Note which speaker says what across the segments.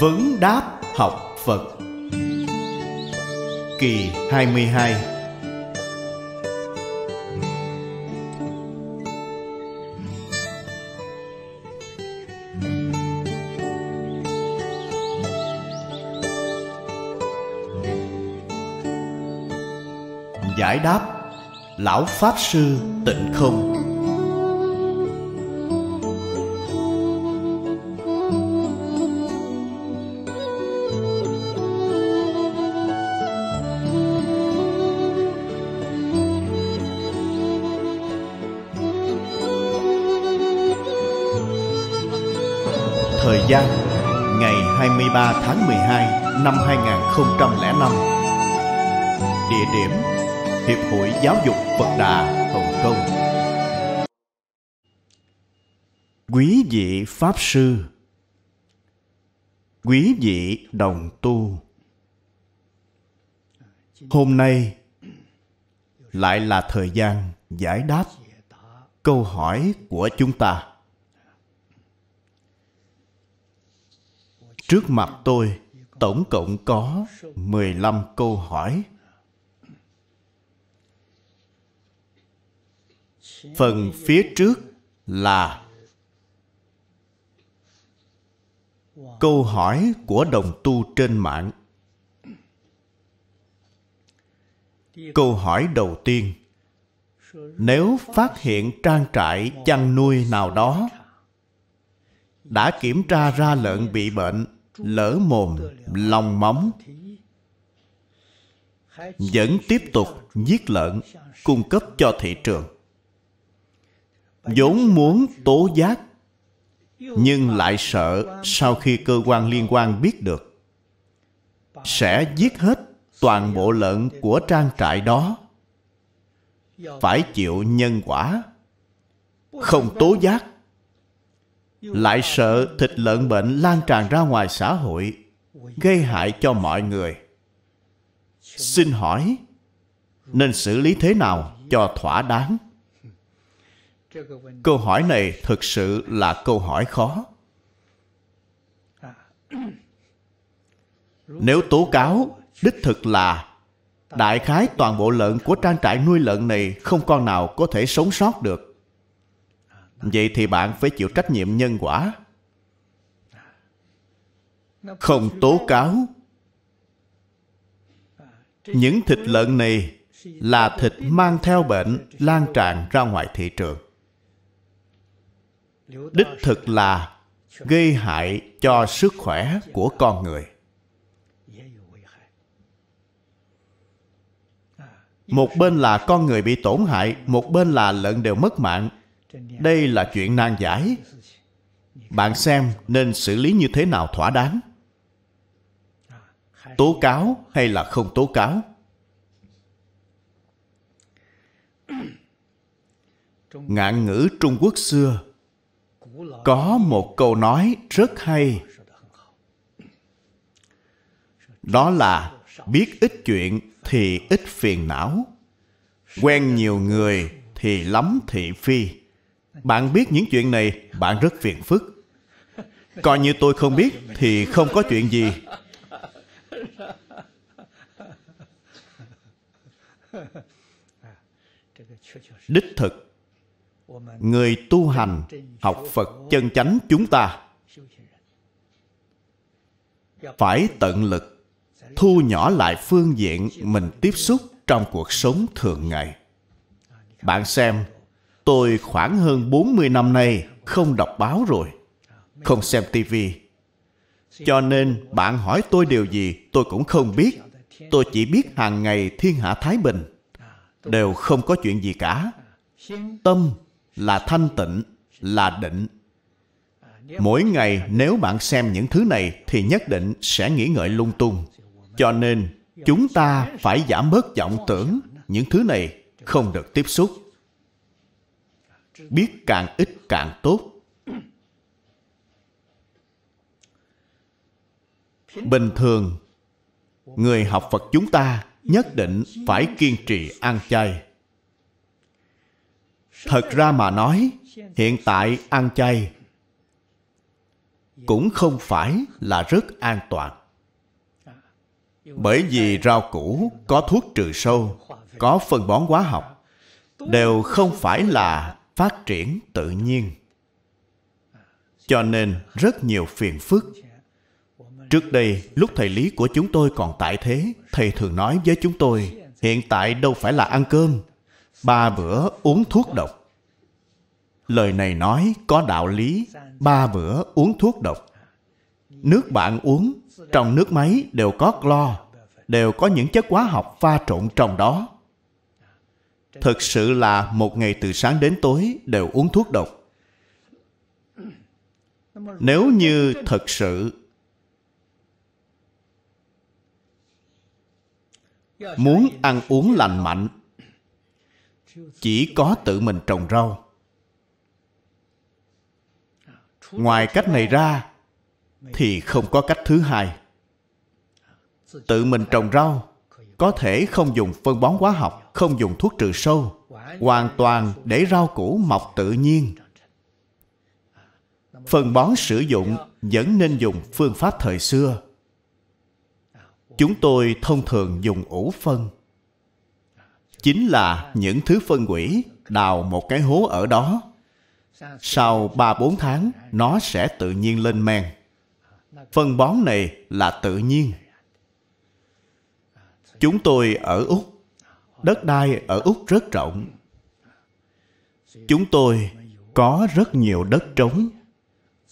Speaker 1: Vấn đáp học Phật. Kỳ 22 Giải đáp. Lão Pháp Sư Tịnh Không. Thời gian, Ngày 23 tháng 12 năm 2005 Địa điểm Hiệp hội Giáo dục Phật Đà, Hồng Kông Quý vị Pháp Sư Quý vị đồng tu Hôm nay lại là thời gian giải đáp câu hỏi của chúng ta. Trước mặt tôi tổng cộng có 15 câu hỏi. Phần phía trước là câu hỏi của đồng tu trên mạng. Câu hỏi đầu tiên Nếu phát hiện trang trại chăn nuôi nào đó đã kiểm tra ra lợn bị bệnh, lỡ mồm, lòng móng, vẫn tiếp tục giết lợn, cung cấp cho thị trường vốn muốn tố giác, nhưng lại sợ sau khi cơ quan liên quan biết được, sẽ giết hết toàn bộ lợn của trang trại đó. Phải chịu nhân quả không tố giác lại sợ thịt lợn bệnh lan tràn ra ngoài xã hội gây hại cho mọi người. Xin hỏi nên xử lý thế nào cho thỏa đáng? Câu hỏi này thực sự là câu hỏi khó. Nếu tố cáo, đích thực là đại khái toàn bộ lợn của trang trại nuôi lợn này không con nào có thể sống sót được. Vậy thì bạn phải chịu trách nhiệm nhân quả. Không tố cáo, những thịt lợn này là thịt mang theo bệnh lan tràn ra ngoài thị trường đích thực là gây hại cho sức khỏe của con người. Một bên là con người bị tổn hại, một bên là lợn đều mất mạng. Đây là chuyện nan giải. Bạn xem nên xử lý như thế nào thỏa đáng? Tố cáo hay là không tố cáo? Ngạn ngữ trung quốc xưa có một câu nói rất hay. Đó là, biết ít chuyện thì ít phiền não. Quen nhiều người thì lắm thị phi. Bạn biết những chuyện này, bạn rất phiền phức. Coi như tôi không biết thì không có chuyện gì. Đích thực người tu hành học phật chân chánh chúng ta phải tận lực thu nhỏ lại phương diện mình tiếp xúc trong cuộc sống thường ngày. Bạn xem, tôi khoảng hơn 40 năm nay không đọc báo rồi, không xem tivi. Cho nên bạn hỏi tôi điều gì tôi cũng không biết. Tôi chỉ biết hàng ngày thiên hạ Thái Bình. Đều không có chuyện gì cả. Tâm là thanh tịnh, là định. Mỗi ngày nếu bạn xem những thứ này thì nhất định sẽ nghĩ ngợi lung tung. Cho nên chúng ta phải giảm bớt vọng tưởng những thứ này không được tiếp xúc. Biết càng ít càng tốt. Bình thường, người học Phật chúng ta nhất định phải kiên trì ăn chay thật ra mà nói, hiện tại ăn chay cũng không phải là rất an toàn. Bởi vì rau củ có thuốc trừ sâu, có phân bón hóa học, đều không phải là phát triển tự nhiên. Cho nên rất nhiều phiền phức. Trước đây, lúc thầy lý của chúng tôi còn tại thế, thầy thường nói với chúng tôi, hiện tại đâu phải là ăn cơm ba bữa uống thuốc độc. Lời này nói có đạo lý. Ba bữa uống thuốc độc. Nước bạn uống, trong nước máy đều có clo, đều có những chất hóa học pha trộn trong đó. Thực sự là một ngày từ sáng đến tối đều uống thuốc độc. Nếu như thật sự, muốn ăn uống lành mạnh chỉ có tự mình trồng rau. Ngoài cách này ra, thì không có cách thứ hai. Tự mình trồng rau, có thể không dùng phân bón hóa học, không dùng thuốc trừ sâu, hoàn toàn để rau củ mọc tự nhiên. Phân bón sử dụng vẫn nên dùng phương pháp thời xưa. Chúng tôi thông thường dùng ủ phân chính là những thứ phân quỷ đào một cái hố ở đó. Sau ba bốn tháng, nó sẽ tự nhiên lên men. Phân bón này là tự nhiên. Chúng tôi ở úc. Đất đai ở úc rất rộng. Chúng tôi có rất nhiều đất trống.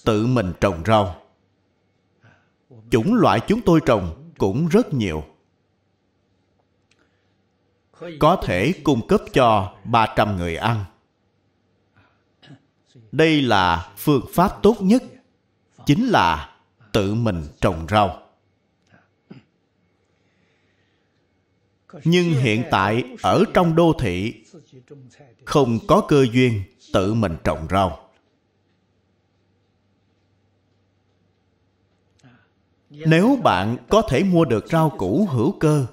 Speaker 1: Tự mình trồng rau. Chủng loại chúng tôi trồng cũng rất nhiều có thể cung cấp cho 300 người ăn. Đây là phương pháp tốt nhất, chính là tự mình trồng rau. Nhưng hiện tại ở trong đô thị không có cơ duyên tự mình trồng rau. Nếu bạn có thể mua được rau củ hữu cơ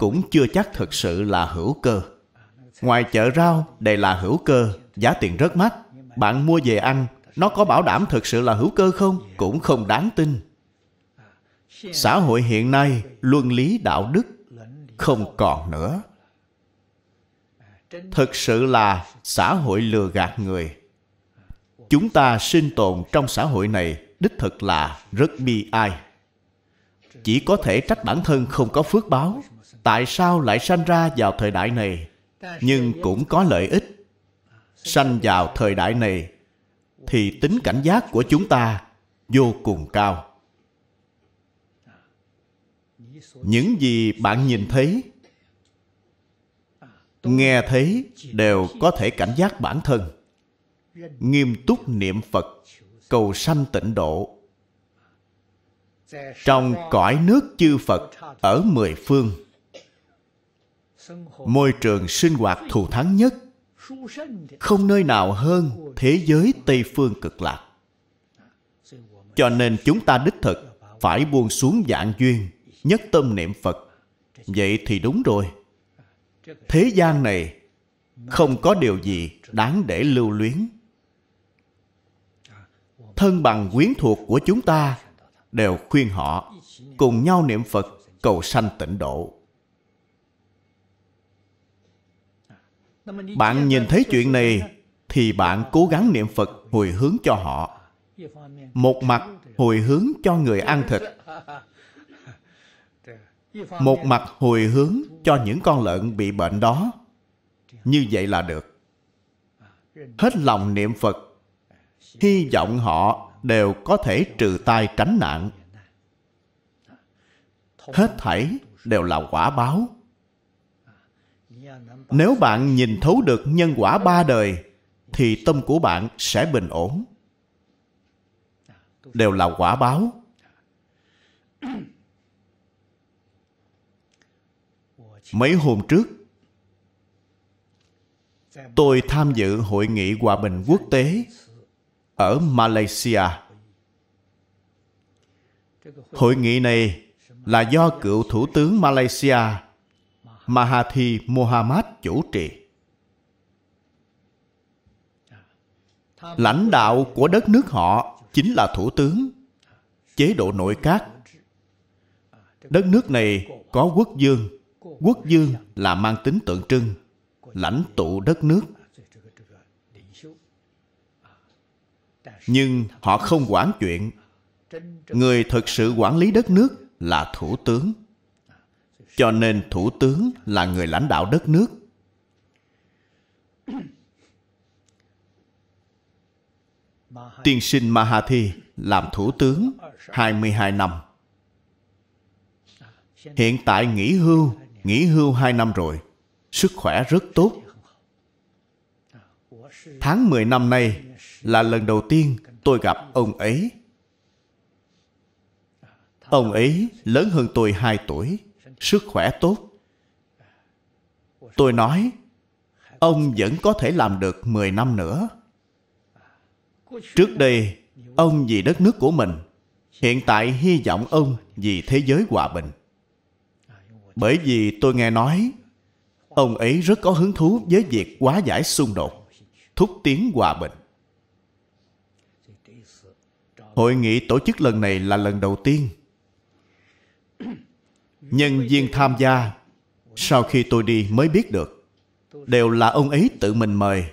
Speaker 1: cũng chưa chắc thực sự là hữu cơ. Ngoài chợ rau đây là hữu cơ, giá tiền rất mắc. Bạn mua về ăn, nó có bảo đảm thực sự là hữu cơ không? Cũng không đáng tin. Xã hội hiện nay, luân lý đạo đức không còn nữa. Thực sự là xã hội lừa gạt người. Chúng ta sinh tồn trong xã hội này đích thực là rất bi ai. Chỉ có thể trách bản thân không có phước báo tại sao lại sanh ra vào thời đại này, nhưng cũng có lợi ích. Sanh vào thời đại này thì tính cảnh giác của chúng ta vô cùng cao. Những gì bạn nhìn thấy, nghe thấy đều có thể cảnh giác bản thân. Nghiêm túc niệm phật, cầu sanh tịnh độ. Trong cõi nước chư phật ở mười phương môi trường sinh hoạt thù thắng nhất, không nơi nào hơn thế giới tây phương cực lạc. Cho nên chúng ta đích thực phải buông xuống dạng duyên, nhất tâm niệm phật. Vậy thì đúng rồi. Thế gian này không có điều gì đáng để lưu luyến. Thân bằng quyến thuộc của chúng ta đều khuyên họ cùng nhau niệm phật cầu sanh tịnh độ. Bạn nhìn thấy chuyện này thì bạn cố gắng niệm phật hồi hướng cho họ. Một mặt hồi hướng cho người ăn thịt. Một mặt hồi hướng cho những con lợn bị bệnh đó. Như vậy là được. Hết lòng niệm phật, hy vọng họ đều có thể trừ tai tránh nạn. Hết thảy đều là quả báo nếu bạn nhìn thấu được nhân quả ba đời, thì tâm của bạn sẽ bình ổn. Đều là quả báo. Mấy hôm trước, tôi tham dự hội nghị hòa bình quốc tế ở malaysia. Hội nghị này là do cựu thủ tướng malaysia Mahathir Mohamad chủ trì. lãnh đạo của đất nước họ chính là thủ tướng. Chế độ nội các. Đất nước này có quốc dương. Quốc dương là mang tính tượng trưng, lãnh tụ đất nước. Nhưng họ không quản chuyện. Người thực sự quản lý đất nước là thủ tướng cho nên thủ tướng là người lãnh đạo đất nước tiên sinh Mahathi làm thủ tướng 22 năm. Hiện tại nghỉ hưu, nghỉ hưu 2 năm rồi, sức khỏe rất tốt. Tháng 10 năm nay là lần đầu tiên tôi gặp ông ấy. Ông ấy lớn hơn tôi 2 tuổi, sức khỏe tốt. Tôi nói, ông vẫn có thể làm được 10 năm nữa. Trước đây, ông vì đất nước của mình. Hiện tại hy vọng ông vì thế giới hòa bình. Bởi vì tôi nghe nói, ông ấy rất có hứng thú với việc hóa giải xung đột, thúc tiến hòa bình. Hội nghị tổ chức lần này là lần đầu tiên. Nhân viên tham gia, sau khi tôi đi mới biết được, đều là ông ấy tự mình mời,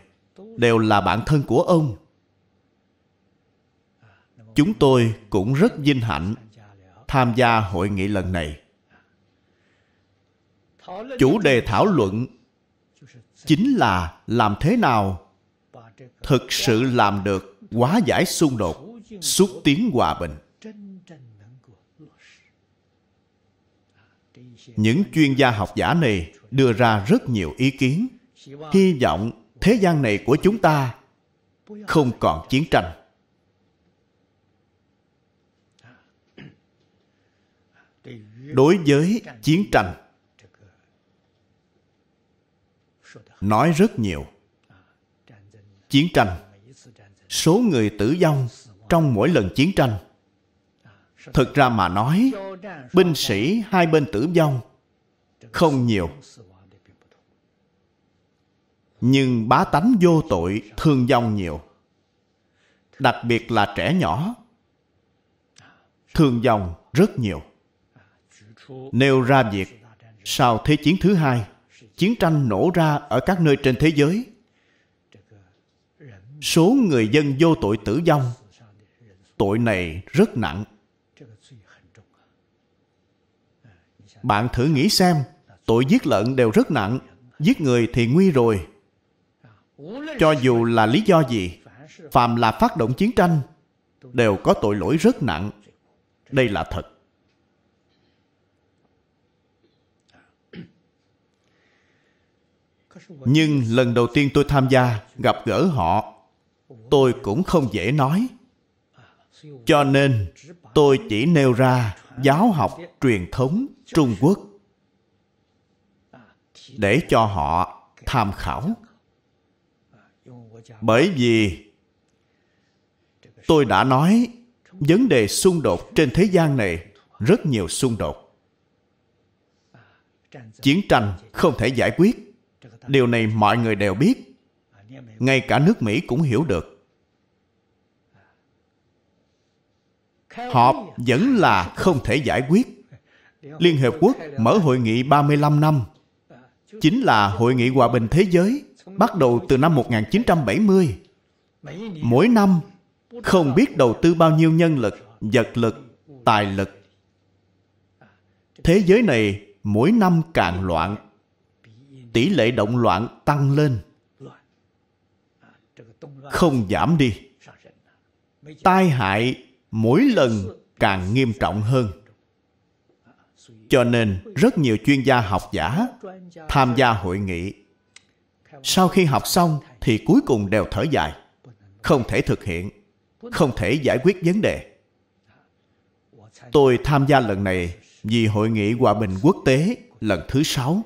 Speaker 1: đều là bạn thân của ông. Chúng tôi cũng rất vinh hạnh tham gia hội nghị lần này. Chủ đề thảo luận chính là làm thế nào thực sự làm được hóa giải xung đột xúc tiến hòa bình. Những chuyên gia học giả này đưa ra rất nhiều ý kiến. Hy vọng thế gian này của chúng ta không còn chiến tranh. Đối với chiến tranh, nói rất nhiều. Chiến tranh, số người tử vong trong mỗi lần chiến tranh thực ra mà nói binh sĩ hai bên tử vong không nhiều nhưng bá tánh vô tội thương vong nhiều đặc biệt là trẻ nhỏ thương vong rất nhiều nêu ra việc sau Thế chiến thứ hai, chiến tranh nổ ra ở các nơi trên thế giới. Số người dân vô tội tử vong, tội này rất nặng. Bạn thử nghĩ xem, tội giết lợn đều rất nặng, giết người thì nguy rồi. Cho dù là lý do gì, phàm là phát động chiến tranh, đều có tội lỗi rất nặng. Đây là thật. nhưng lần đầu tiên tôi tham gia gặp gỡ họ tôi cũng không dễ nói cho nên tôi chỉ nêu ra giáo học truyền thống trung quốc để cho họ tham khảo. Bởi vì tôi đã nói vấn đề xung đột trên thế gian này rất nhiều xung đột. Chiến tranh không thể giải quyết. Điều này mọi người đều biết. Ngay cả nước mỹ cũng hiểu được. Họp vẫn là không thể giải quyết. Liên Hiệp Quốc mở hội nghị 35 năm. Chính là hội nghị hòa bình thế giới bắt đầu từ năm 1970. Mỗi năm không biết đầu tư bao nhiêu nhân lực, vật lực, tài lực. Thế giới này mỗi năm càng loạn. Tỷ lệ động loạn tăng lên. Không giảm đi. Tai hại mỗi lần càng nghiêm trọng hơn cho nên rất nhiều chuyên gia học giả tham gia hội nghị. Sau khi học xong thì cuối cùng đều thở dài. Không thể thực hiện, không thể giải quyết vấn đề. Tôi tham gia lần này vì hội nghị hòa bình quốc tế lần thứ sáu.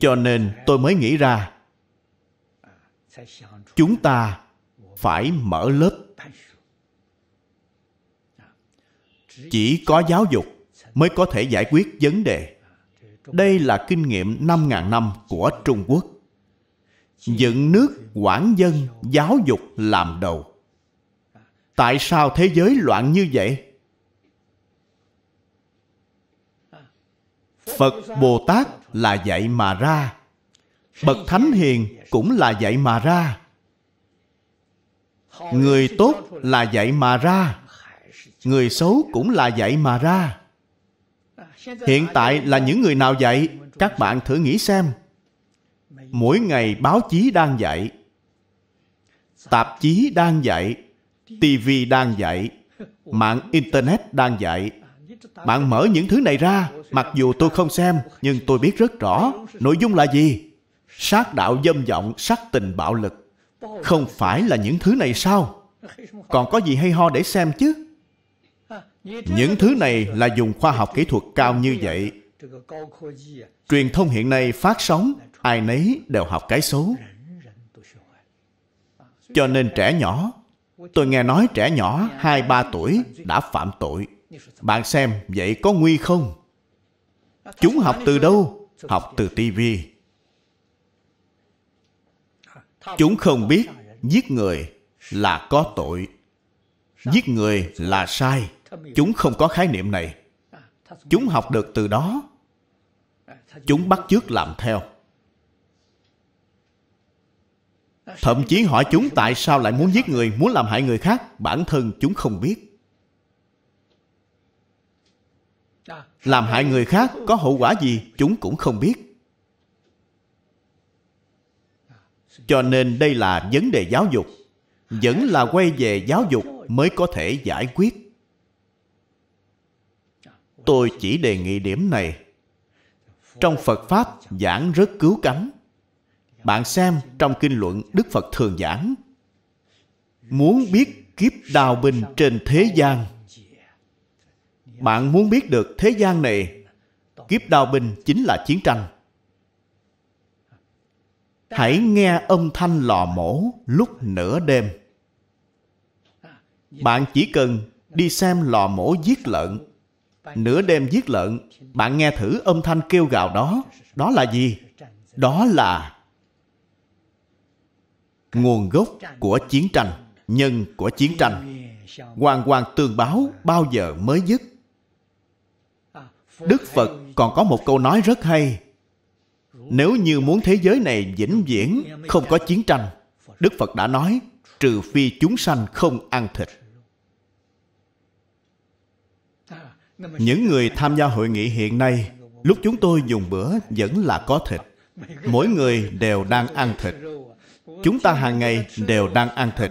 Speaker 1: Cho nên tôi mới nghĩ ra, chúng ta phải mở lớp. Chỉ có giáo dục mới có thể giải quyết vấn đề. Đây là kinh nghiệm 5.000 năm của Trung Quốc. dựng nước quản dân, giáo dục làm đầu. Tại sao thế giới loạn như vậy? Phật bồ tát là dạy mà ra. Bậc thánh hiền cũng là dạy mà ra. Người tốt là dạy mà ra người xấu cũng là dạy mà ra. Hiện tại là những người nào dạy các bạn thử nghĩ xem. Mỗi ngày báo chí đang dạy tạp chí đang dạy tv đang dạy mạng internet đang dạy bạn mở những thứ này ra. Mặc dù tôi không xem, nhưng tôi biết rất rõ nội dung là gì. Sát đạo dâm vọng sắc tình bạo lực. Không phải là những thứ này sao? Còn có gì hay ho để xem chứ? Những thứ này là dùng khoa học kỹ thuật cao như vậy. Truyền thông hiện nay phát sóng, ai nấy đều học cái xấu cho nên trẻ nhỏ, tôi nghe nói trẻ nhỏ hai ba tuổi đã phạm tội. Bạn xem, vậy có nguy không? Chúng học từ đâu? Học từ tivi chúng không biết giết người là có tội, giết người là sai chúng không có khái niệm này. Chúng học được từ đó. Chúng bắt chước làm theo. Thậm chí hỏi chúng tại sao lại muốn giết người, muốn làm hại người khác. Bản thân chúng không biết. Làm hại người khác có hậu quả gì, chúng cũng không biết. Cho nên đây là vấn đề giáo dục. Vẫn là quay về giáo dục mới có thể giải quyết tôi chỉ đề nghị điểm này. Trong phật pháp giảng rất cứu cánh. Bạn xem trong kinh luận, đức phật thường giảng, muốn biết kiếp đào binh trên thế gian. Bạn muốn biết được thế gian này, kiếp đào binh chính là chiến tranh. Hãy nghe âm thanh lò mổ lúc nửa đêm. Bạn chỉ cần đi xem lò mổ giết lợn nửa đêm giết lợn, bạn nghe thử âm thanh kêu gào đó. Đó là gì? Đó là nguồn gốc của chiến tranh, nhân của chiến tranh. Hoàn hoàn tương báo bao giờ mới dứt? Đức phật còn có một câu nói rất hay. Nếu như muốn thế giới này vĩnh viễn, không có chiến tranh, đức phật đã nói, trừ phi chúng sanh không ăn thịt những người tham gia hội nghị hiện nay, lúc chúng tôi dùng bữa vẫn là có thịt. Mỗi người đều đang ăn thịt. Chúng ta hàng ngày đều đang ăn thịt.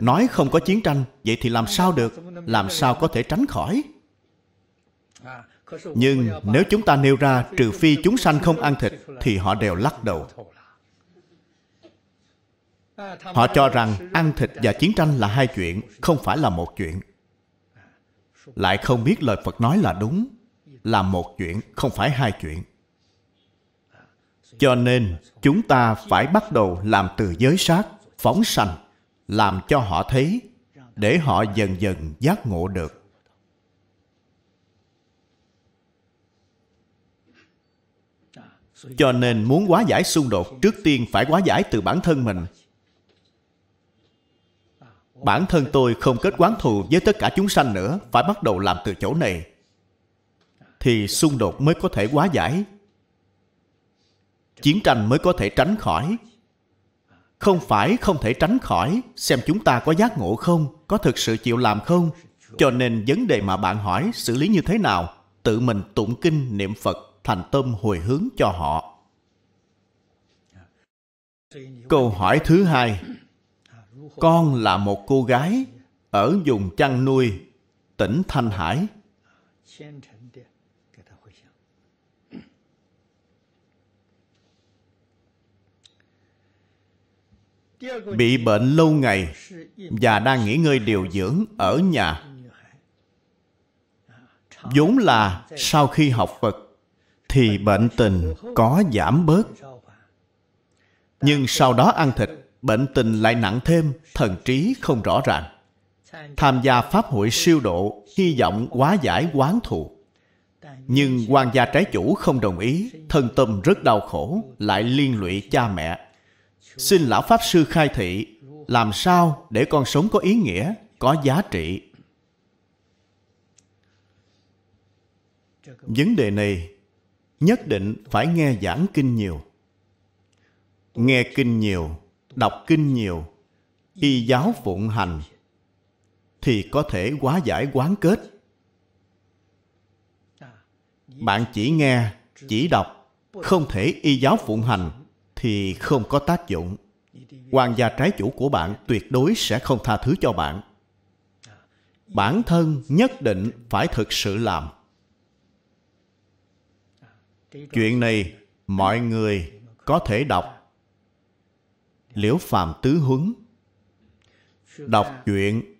Speaker 1: Nói không có chiến tranh, vậy thì làm sao được? Làm sao có thể tránh khỏi? Nhưng nếu chúng ta nêu ra trừ phi chúng sanh không ăn thịt, thì họ đều lắc đầu. Họ cho rằng ăn thịt và chiến tranh là hai chuyện, không phải là một chuyện lại không biết lời phật nói là đúng, là một chuyện, không phải hai chuyện. Cho nên, chúng ta phải bắt đầu làm từ giới sát, phóng sanh, làm cho họ thấy, để họ dần dần giác ngộ được. Cho nên muốn hóa giải xung đột, trước tiên phải hóa giải từ bản thân mình bản thân tôi không kết quán thù với tất cả chúng sanh nữa, phải bắt đầu làm từ chỗ này. Thì xung đột mới có thể hóa giải. Chiến tranh mới có thể tránh khỏi. Không phải không thể tránh khỏi, xem chúng ta có giác ngộ không, có thực sự chịu làm không. Cho nên vấn đề mà bạn hỏi xử lý như thế nào? Tự mình tụng kinh niệm phật, thành tâm hồi hướng cho họ. Câu hỏi thứ hai con là một cô gái ở vùng chăn nuôi tỉnh thanh hải. Bị bệnh lâu ngày và đang nghỉ ngơi điều dưỡng ở nhà. Vốn là sau khi học phật thì bệnh tình có giảm bớt. Nhưng sau đó ăn thịt bệnh tình lại nặng thêm, thần trí không rõ ràng. Tham gia pháp hội siêu độ, hy vọng hóa giải quán thù. Nhưng quan gia trái chủ không đồng ý, thân tâm rất đau khổ, lại liên lụy cha mẹ. Xin lão pháp sư khai thị, làm sao để con sống có ý nghĩa, có giá trị? Vấn đề này nhất định phải nghe giảng kinh nhiều. Nghe kinh nhiều đọc kinh nhiều, y giáo phụng hành, thì có thể hóa giải quán kết. Bạn chỉ nghe, chỉ đọc, không thể y giáo phụng hành thì không có tác dụng. Hoàng gia trái chủ của bạn tuyệt đối sẽ không tha thứ cho bạn. Bản thân nhất định phải thực sự làm. Chuyện này mọi người có thể đọc liễu Phạm tứ huấn. Đọc chuyện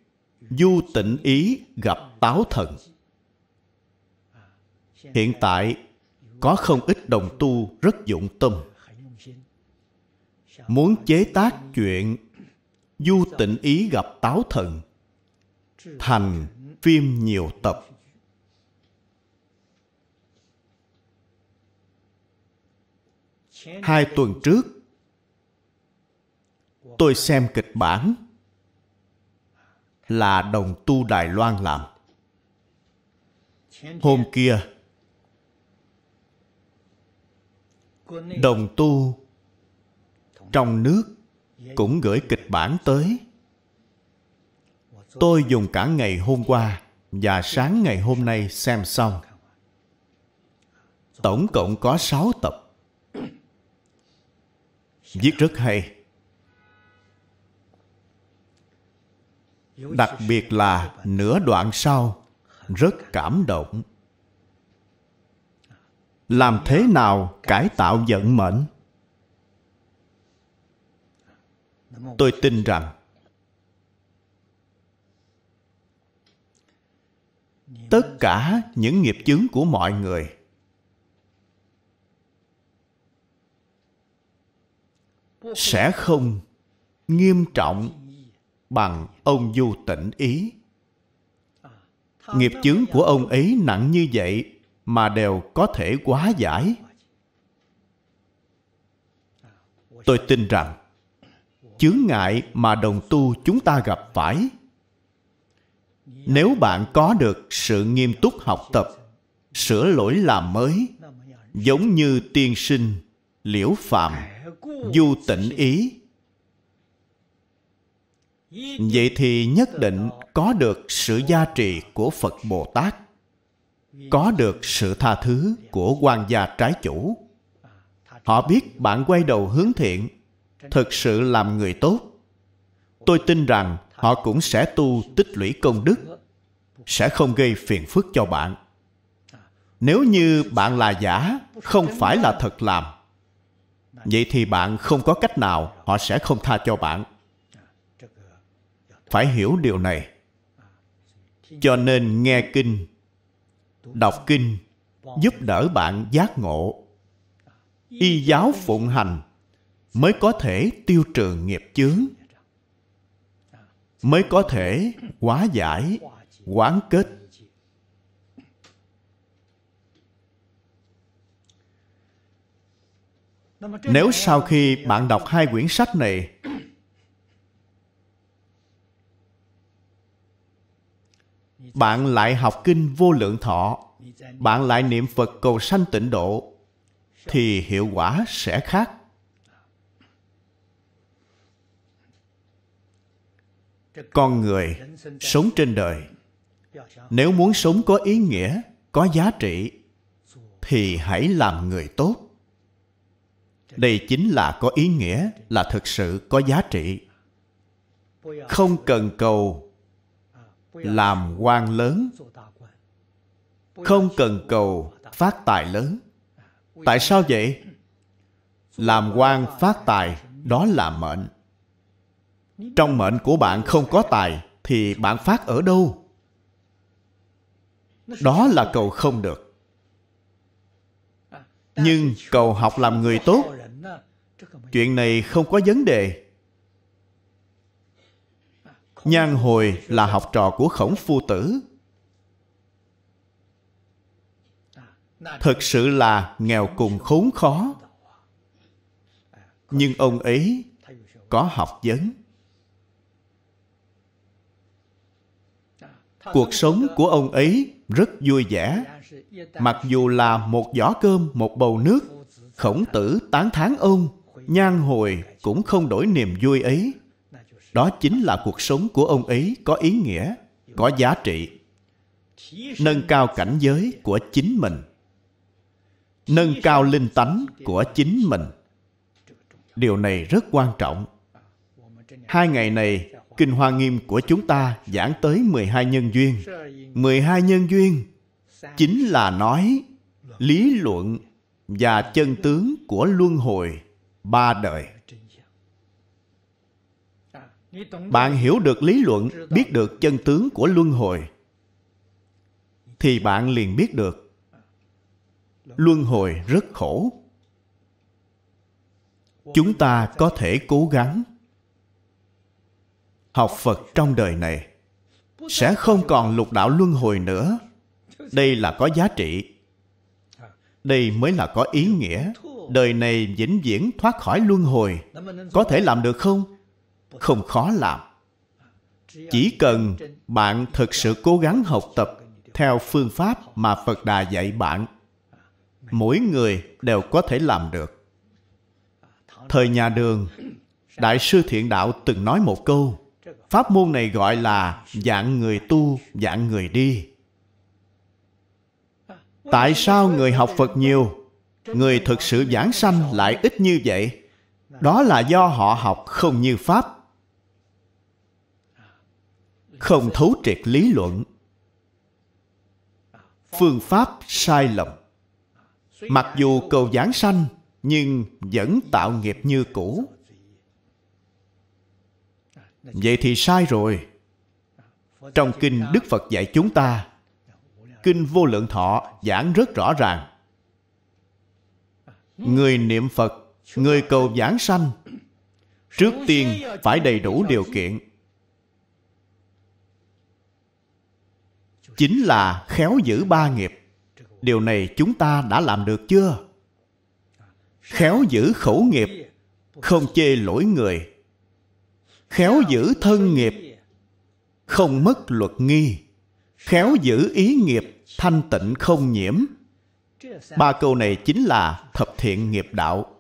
Speaker 1: du tịnh ý gặp táo thần. Hiện tại, có không ít đồng tu rất dụng tâm. Muốn chế tác chuyện du tịnh ý gặp táo thần thành phim nhiều tập. Hai tuần trước tôi xem kịch bản là đồng tu đài loan làm. Hôm kia, đồng tu trong nước cũng gửi kịch bản tới. Tôi dùng cả ngày hôm qua và sáng ngày hôm nay xem xong. Tổng cộng có sáu tập. Viết rất hay. Đặc biệt là nửa đoạn sau, rất cảm động. Làm thế nào cải tạo vận mệnh? Tôi tin rằng, tất cả những nghiệp chướng của mọi người, sẽ không nghiêm trọng bằng ông du tịnh ý. Nghiệp chướng của ông ấy nặng như vậy mà đều có thể quá giải. Tôi tin rằng chướng ngại mà đồng tu chúng ta gặp phải. Nếu bạn có được sự nghiêm túc học tập sửa lỗi làm mới giống như tiên sinh liễu phạm du tịnh ý vậy thì nhất định có được sự gia trì của phật bồ tát, có được sự tha thứ của quan gia trái chủ. Họ biết bạn quay đầu hướng thiện, thực sự làm người tốt. Tôi tin rằng họ cũng sẽ tu tích lũy công đức, sẽ không gây phiền phức cho bạn. Nếu như bạn là giả, không phải là thật làm, vậy thì bạn không có cách nào họ sẽ không tha cho bạn phải hiểu điều này. Cho nên nghe kinh, đọc kinh, giúp đỡ bạn giác ngộ. Y giáo phụng hành mới có thể tiêu trừ nghiệp chướng, mới có thể hóa giải, quán kết. Nếu sau khi bạn đọc hai quyển sách này bạn lại học kinh vô lượng thọ. Bạn lại niệm phật cầu sanh tịnh độ, thì hiệu quả sẽ khác. Con người sống trên đời, nếu muốn sống có ý nghĩa, có giá trị, thì hãy làm người tốt. Đây chính là có ý nghĩa, là thực sự có giá trị. Không cần cầu làm quan lớn. Không cần cầu phát tài lớn. Tại sao vậy? Làm quan phát tài, đó là mệnh. Trong mệnh của bạn không có tài, thì bạn phát ở đâu? Đó là cầu không được. Nhưng cầu học làm người tốt, chuyện này không có vấn đề nhan hồi là học trò của khổng phu tử. Thực sự là nghèo cùng khốn khó. Nhưng ông ấy có học vấn. Cuộc sống của ông ấy rất vui vẻ. Mặc dù là một giỏ cơm, một bầu nước, khổng tử tán thán ông nhan hồi cũng không đổi niềm vui ấy đó chính là cuộc sống của ông ấy có ý nghĩa, có giá trị. Nâng cao cảnh giới của chính mình. Nâng cao linh tánh của chính mình. Điều này rất quan trọng. Hai ngày này, kinh hoa nghiêm của chúng ta giảng tới 12 nhân duyên. 12 nhân duyên chính là nói lý luận và chân tướng của luân hồi ba đời bạn hiểu được lý luận, biết được chân tướng của luân hồi, thì bạn liền biết được luân hồi rất khổ. Chúng ta có thể cố gắng học phật trong đời này, sẽ không còn lục đạo luân hồi nữa. Đây là có giá trị. Đây mới là có ý nghĩa. Đời này vĩnh viễn thoát khỏi luân hồi. Có thể làm được không? Không khó làm. Chỉ cần bạn thực sự cố gắng học tập theo phương pháp mà phật đà dạy bạn, mỗi người đều có thể làm được. Thời nhà đường, đại sư thiện đạo từng nói một câu, pháp môn này gọi là dạng người tu, dạng người đi. Tại sao người học phật nhiều, người thực sự giảng sanh lại ít như vậy? Đó là do họ học không như pháp không thấu triệt lý luận. Phương pháp sai lầm. Mặc dù cầu giảng sanh, nhưng vẫn tạo nghiệp như cũ. Vậy thì sai rồi. Trong kinh đức phật dạy chúng ta, kinh vô lượng thọ giảng rất rõ ràng. Người niệm phật, người cầu giảng sanh, trước tiên phải đầy đủ điều kiện. Chính là khéo giữ ba nghiệp. Điều này chúng ta đã làm được chưa? Khéo giữ khẩu nghiệp, không chê lỗi người. Khéo giữ thân nghiệp, không mất luật nghi. Khéo giữ ý nghiệp, thanh tịnh không nhiễm. Ba câu này chính là thập thiện nghiệp đạo.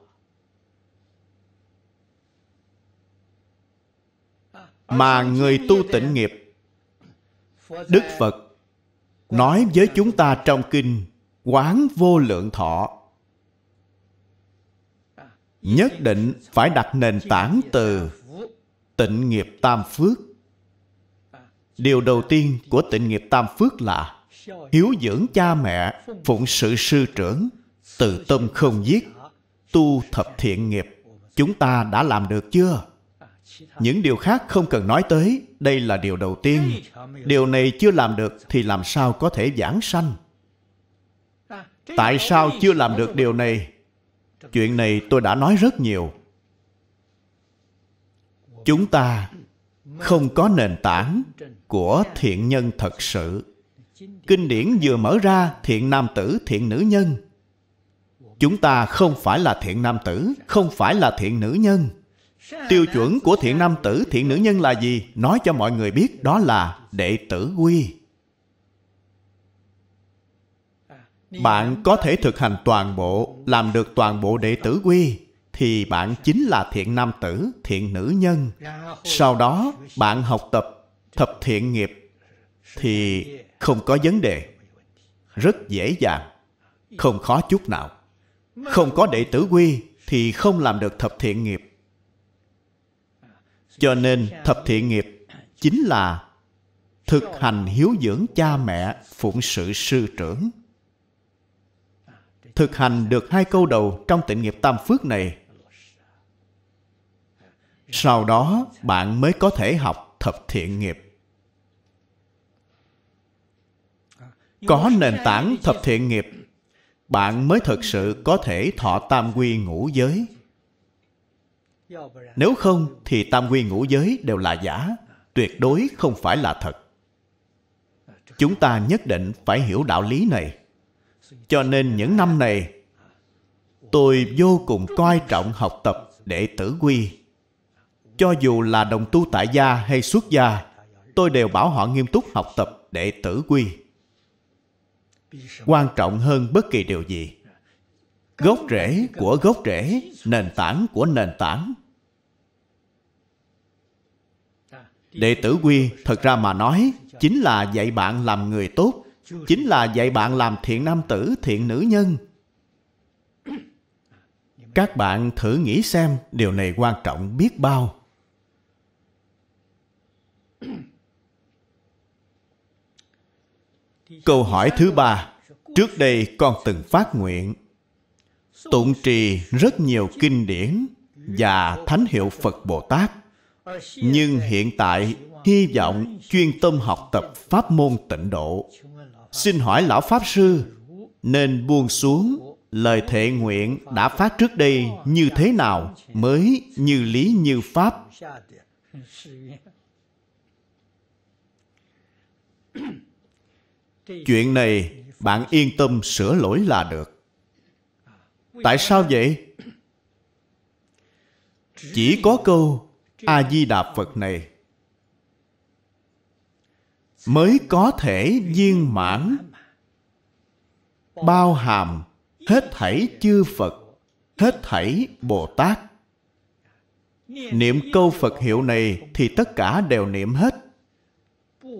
Speaker 1: Mà người tu tịnh nghiệp, đức phật nói với chúng ta trong kinh quán vô lượng thọ. Nhất định phải đặt nền tảng từ tịnh nghiệp tam phước. Điều đầu tiên của tịnh nghiệp tam phước là hiếu dưỡng cha mẹ, phụng sự sư trưởng, từ tâm không giết, tu thập thiện nghiệp. Chúng ta đã làm được chưa? Những điều khác không cần nói tới đây là điều đầu tiên. Điều này chưa làm được thì làm sao có thể giảng sanh? Tại sao chưa làm được điều này? Chuyện này tôi đã nói rất nhiều. Chúng ta không có nền tảng của thiện nhân thật sự. Kinh điển vừa mở ra, thiện nam tử, thiện nữ nhân. Chúng ta không phải là thiện nam tử, không phải là thiện nữ nhân tiêu chuẩn của thiện nam tử, thiện nữ nhân là gì? Nói cho mọi người biết, đó là đệ tử quy. Bạn có thể thực hành toàn bộ, làm được toàn bộ đệ tử quy, thì bạn chính là thiện nam tử, thiện nữ nhân. Sau đó, bạn học tập thập thiện nghiệp, thì không có vấn đề. Rất dễ dàng, không khó chút nào. Không có đệ tử quy, thì không làm được thập thiện nghiệp cho nên thập thiện nghiệp chính là thực hành hiếu dưỡng cha mẹ phụng sự sư trưởng. Thực hành được hai câu đầu trong tịnh nghiệp tam phước này. Sau đó bạn mới có thể học thập thiện nghiệp. Có nền tảng thập thiện nghiệp, bạn mới thực sự có thể thọ tam quy ngũ giới nếu không thì tam nguyên ngũ giới đều là giả, tuyệt đối không phải là thật. Chúng ta nhất định phải hiểu đạo lý này. Cho nên những năm này, tôi vô cùng coi trọng học tập đệ tử quy. Cho dù là đồng tu tại gia hay xuất gia, tôi đều bảo họ nghiêm túc học tập đệ tử quy. Quan trọng hơn bất kỳ điều gì gốc rễ của gốc rễ, nền tảng của nền tảng. Đệ tử quy, thật ra mà nói, chính là dạy bạn làm người tốt, chính là dạy bạn làm thiện nam tử, thiện nữ nhân. Các bạn thử nghĩ xem, điều này quan trọng biết bao. Câu hỏi thứ ba, trước đây con từng phát nguyện tụng trì rất nhiều kinh điển và thánh hiệu phật bồ tát. Nhưng hiện tại, hy vọng chuyên tâm học tập pháp môn tịnh độ. Xin hỏi lão pháp sư, nên buông xuống, lời thệ nguyện đã phát trước đây như thế nào mới như lý như pháp? Chuyện này bạn yên tâm sửa lỗi là được tại sao vậy? Chỉ có câu a di đà phật này mới có thể viên mãn. Bao hàm hết thảy chư phật, hết thảy bồ tát. Niệm câu phật hiệu này thì tất cả đều niệm hết.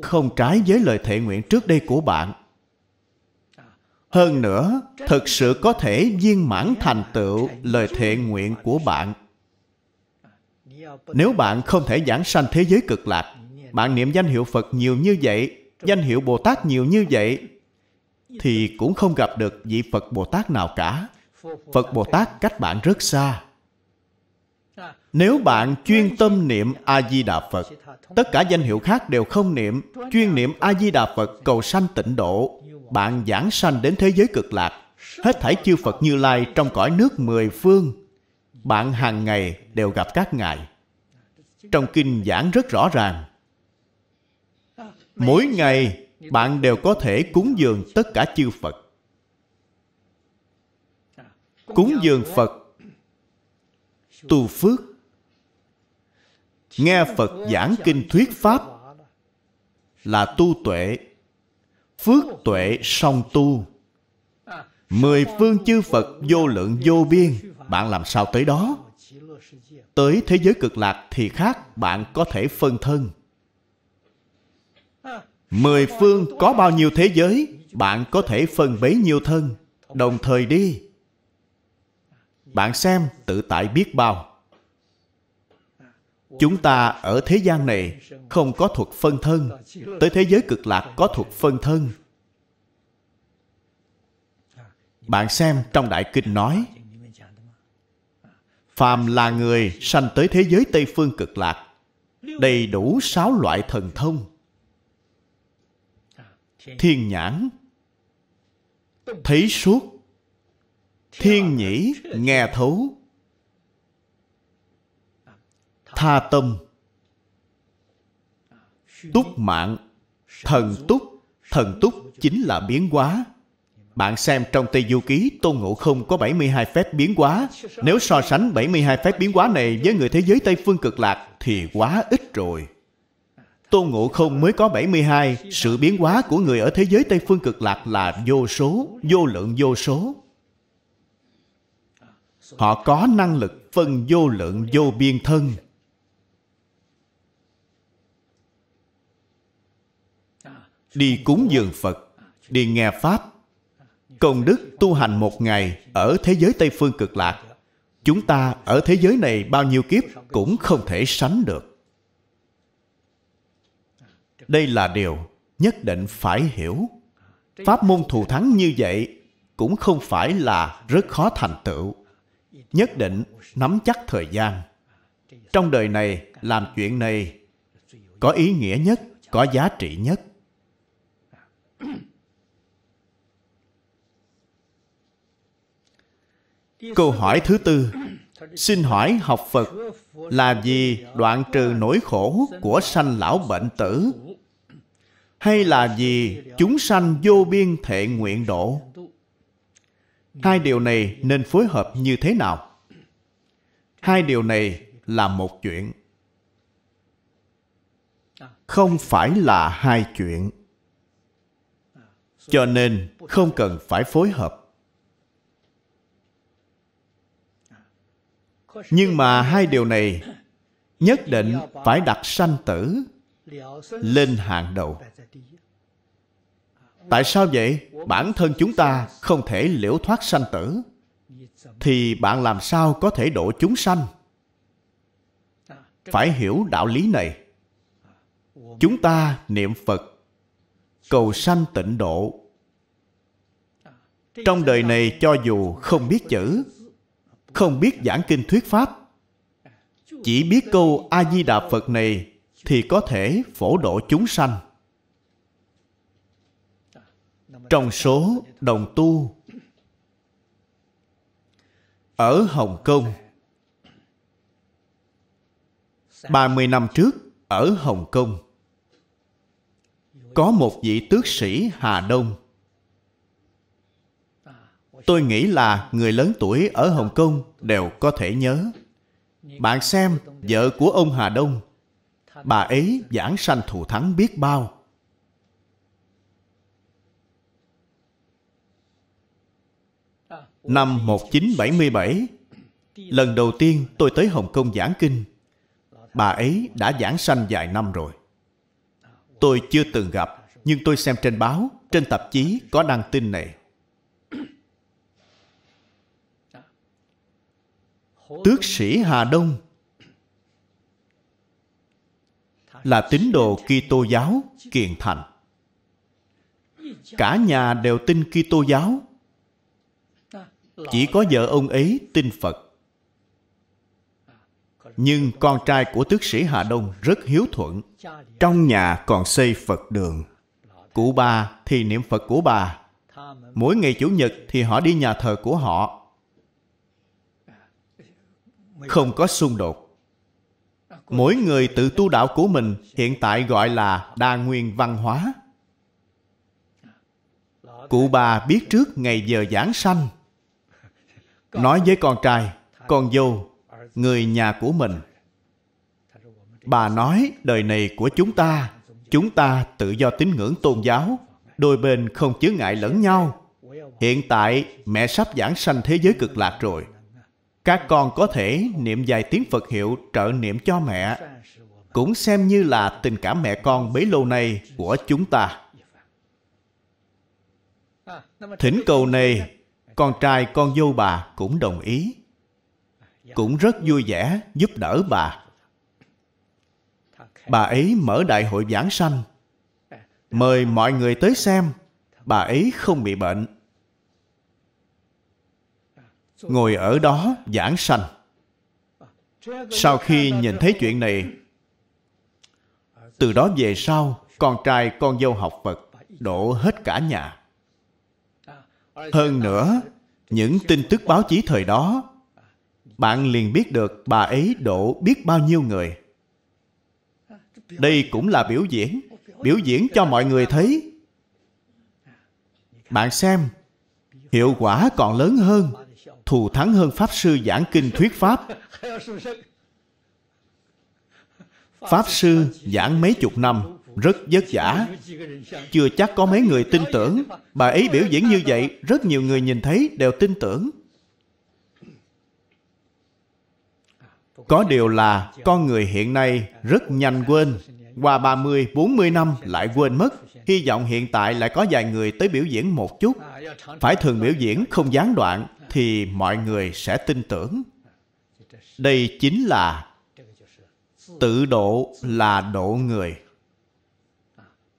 Speaker 1: Không trái với lời thệ nguyện trước đây của bạn hơn nữa, thực sự có thể viên mãn thành tựu lời thệ nguyện của bạn. Nếu bạn không thể giảng sanh thế giới cực lạc, bạn niệm danh hiệu phật nhiều như vậy, danh hiệu bồ tát nhiều như vậy, thì cũng không gặp được vị phật bồ tát nào cả. Phật bồ tát cách bạn rất xa. Nếu bạn chuyên tâm niệm a di đà phật, tất cả danh hiệu khác đều không niệm. Chuyên niệm a di đà phật cầu sanh tịnh độ bạn giảng sanh đến thế giới cực lạc, hết thảy chư phật như lai trong cõi nước mười phương. Bạn hàng ngày đều gặp các ngài. Trong kinh giảng rất rõ ràng. Mỗi ngày, bạn đều có thể cúng dường tất cả chư phật. Cúng dường phật, tu phước. Nghe phật giảng kinh thuyết pháp là tu tuệ phước tuệ song tu. Mười phương chư phật vô lượng vô biên. Bạn làm sao tới đó? Tới thế giới cực lạc thì khác, bạn có thể phân thân. Mười phương có bao nhiêu thế giới, bạn có thể phân bấy nhiêu thân. Đồng thời đi. Bạn xem tự tại biết bao chúng ta ở thế gian này không có thuật phân thân. Tới thế giới cực lạc có thuật phân thân. Bạn xem trong đại kinh nói, phàm là người sanh tới thế giới tây phương cực lạc, đầy đủ sáu loại thần thông. Thiên nhãn, thấy suốt. Thiên nhĩ, nghe thấu tha tâm túc mạng thần túc thần túc chính là biến hóa bạn xem trong Tây Du Ký, Tôn Ngộ Không có 72 phép biến hóa. Nếu so sánh 72 phép biến hóa này với người thế giới Tây Phương cực lạc thì quá ít rồi. Tôn Ngộ Không mới có 72, sự biến hóa của người ở thế giới Tây Phương cực lạc là vô số, vô lượng vô số. Họ có năng lực phân vô lượng vô biên thân. Đi cúng dường Phật, đi nghe Pháp, công đức tu hành một ngày ở thế giới Tây Phương cực lạc, chúng ta ở thế giới này bao nhiêu kiếp cũng không thể sánh được. Đây là điều nhất định phải hiểu. Pháp môn thù thắng như vậy cũng không phải là rất khó thành tựu. Nhất định nắm chắc thời gian. Trong đời này làm chuyện này có ý nghĩa nhất, có giá trị nhất. Câu hỏi thứ tư Xin hỏi học Phật, là gì đoạn trừ nỗi khổ của sanh lão bệnh tử? Hay là vì chúng sanh vô biên thệ nguyện độ? Hai điều này nên phối hợp như thế nào? Hai điều này là một chuyện. không phải là hai chuyện cho nên không cần phải phối hợp. Nhưng mà hai điều này nhất định phải đặt sanh tử lên hàng đầu. Tại sao vậy? Bản thân chúng ta không thể liễu thoát sanh tử. Thì bạn làm sao có thể độ chúng sanh? Phải hiểu đạo lý này. Chúng ta niệm phật cầu sanh tịnh độ. Trong đời này cho dù không biết chữ, không biết giảng kinh thuyết pháp, chỉ biết câu a di đà phật này thì có thể phổ độ chúng sanh. Trong số đồng tu, ở Hồng Kông 30 năm trước ở Hồng Kông có một vị tước sĩ Hà Đông tôi nghĩ là người lớn tuổi ở Hồng Kông đều có thể nhớ bạn xem vợ của ông Hà Đông bà ấy giảng sanh thù thắng biết bao Năm 1977, lần đầu tiên tôi tới Hồng Kông giảng kinh. Bà ấy đã giảng sanh vài năm rồi. Tôi chưa từng gặp, nhưng tôi xem trên báo, trên tạp chí có đăng tin này. Tước sĩ Hà Đông là tín đồ Kitô giáo kiền thành. Cả nhà đều tin Kitô giáo chỉ có vợ ông ấy tin phật nhưng con trai của tước sĩ hà đông rất hiếu thuận. Trong nhà còn xây phật đường. Cụ bà thì niệm phật của bà. Mỗi ngày chủ nhật thì họ đi nhà thờ của họ. Không có xung đột. Mỗi người tự tu đạo của mình hiện tại gọi là đa nguyên văn hóa. Cụ bà biết trước ngày giờ giảng sanh. Nói với con trai, con dâu người nhà của mình. Bà nói, đời này của chúng ta chúng ta tự do tín ngưỡng tôn giáo, đôi bên không chứa ngại lẫn nhau. Hiện tại, mẹ sắp giảng sanh thế giới cực lạc rồi. Các con có thể niệm vài tiếng phật hiệu trợ niệm cho mẹ, cũng xem như là tình cảm mẹ con bấy lâu nay của chúng ta. Thỉnh cầu này, con trai con dâu bà cũng đồng ý cũng rất vui vẻ giúp đỡ bà. Bà ấy mở đại hội giảng sanh, mời mọi người tới xem, bà ấy không bị bệnh. Ngồi ở đó giảng sanh. Sau khi nhìn thấy chuyện này, từ đó về sau, con trai con dâu học phật đổ hết cả nhà. Hơn nữa, những tin tức báo chí thời đó bạn liền biết được bà ấy độ biết bao nhiêu người. Đây cũng là biểu diễn biểu diễn cho mọi người thấy. Bạn xem, hiệu quả còn lớn hơn, thù thắng hơn pháp sư giảng kinh thuyết pháp. Pháp sư giảng mấy chục năm, rất vất vả. Chưa chắc có mấy người tin tưởng. Bà ấy biểu diễn như vậy, rất nhiều người nhìn thấy đều tin tưởng. Có điều là con người hiện nay rất nhanh quên. Qua 30, 40 năm lại quên mất. Hy vọng hiện tại lại có vài người tới biểu diễn một chút. Phải thường biểu diễn không gián đoạn thì mọi người sẽ tin tưởng. Đây chính là tự độ là độ người.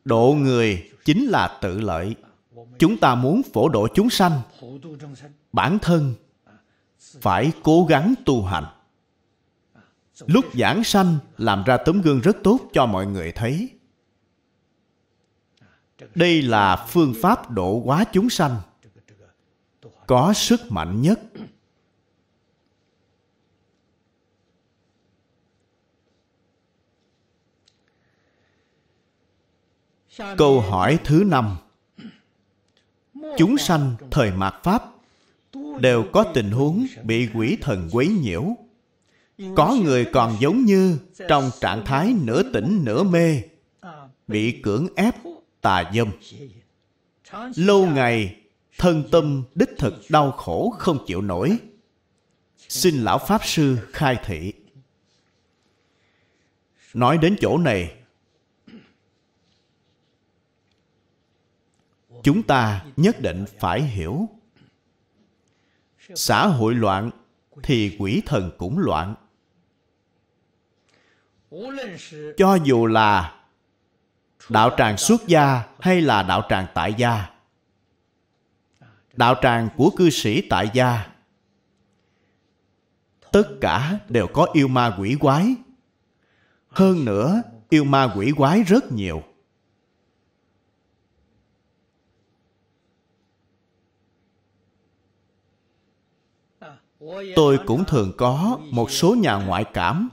Speaker 1: Độ người chính là tự lợi. Chúng ta muốn phổ độ chúng sanh. Bản thân phải cố gắng tu hành lúc giảng sanh, làm ra tấm gương rất tốt cho mọi người thấy. Đây là phương pháp độ hóa chúng sanh. Có sức mạnh nhất. Câu hỏi thứ năm. Chúng sanh thời mạt Pháp đều có tình huống bị quỷ thần quấy nhiễu có người còn giống như trong trạng thái nửa tỉnh nửa mê, bị cưỡng ép tà dâm. Lâu ngày, thân tâm đích thực đau khổ không chịu nổi. Xin lão pháp sư khai thị. Nói đến chỗ này, chúng ta nhất định phải hiểu. Xã hội loạn thì quỷ thần cũng loạn cho dù là đạo tràng xuất gia hay là đạo tràng tại gia, đạo tràng của cư sĩ tại gia, tất cả đều có yêu ma quỷ quái. Hơn nữa, yêu ma quỷ quái rất nhiều. Tôi cũng thường có một số nhà ngoại cảm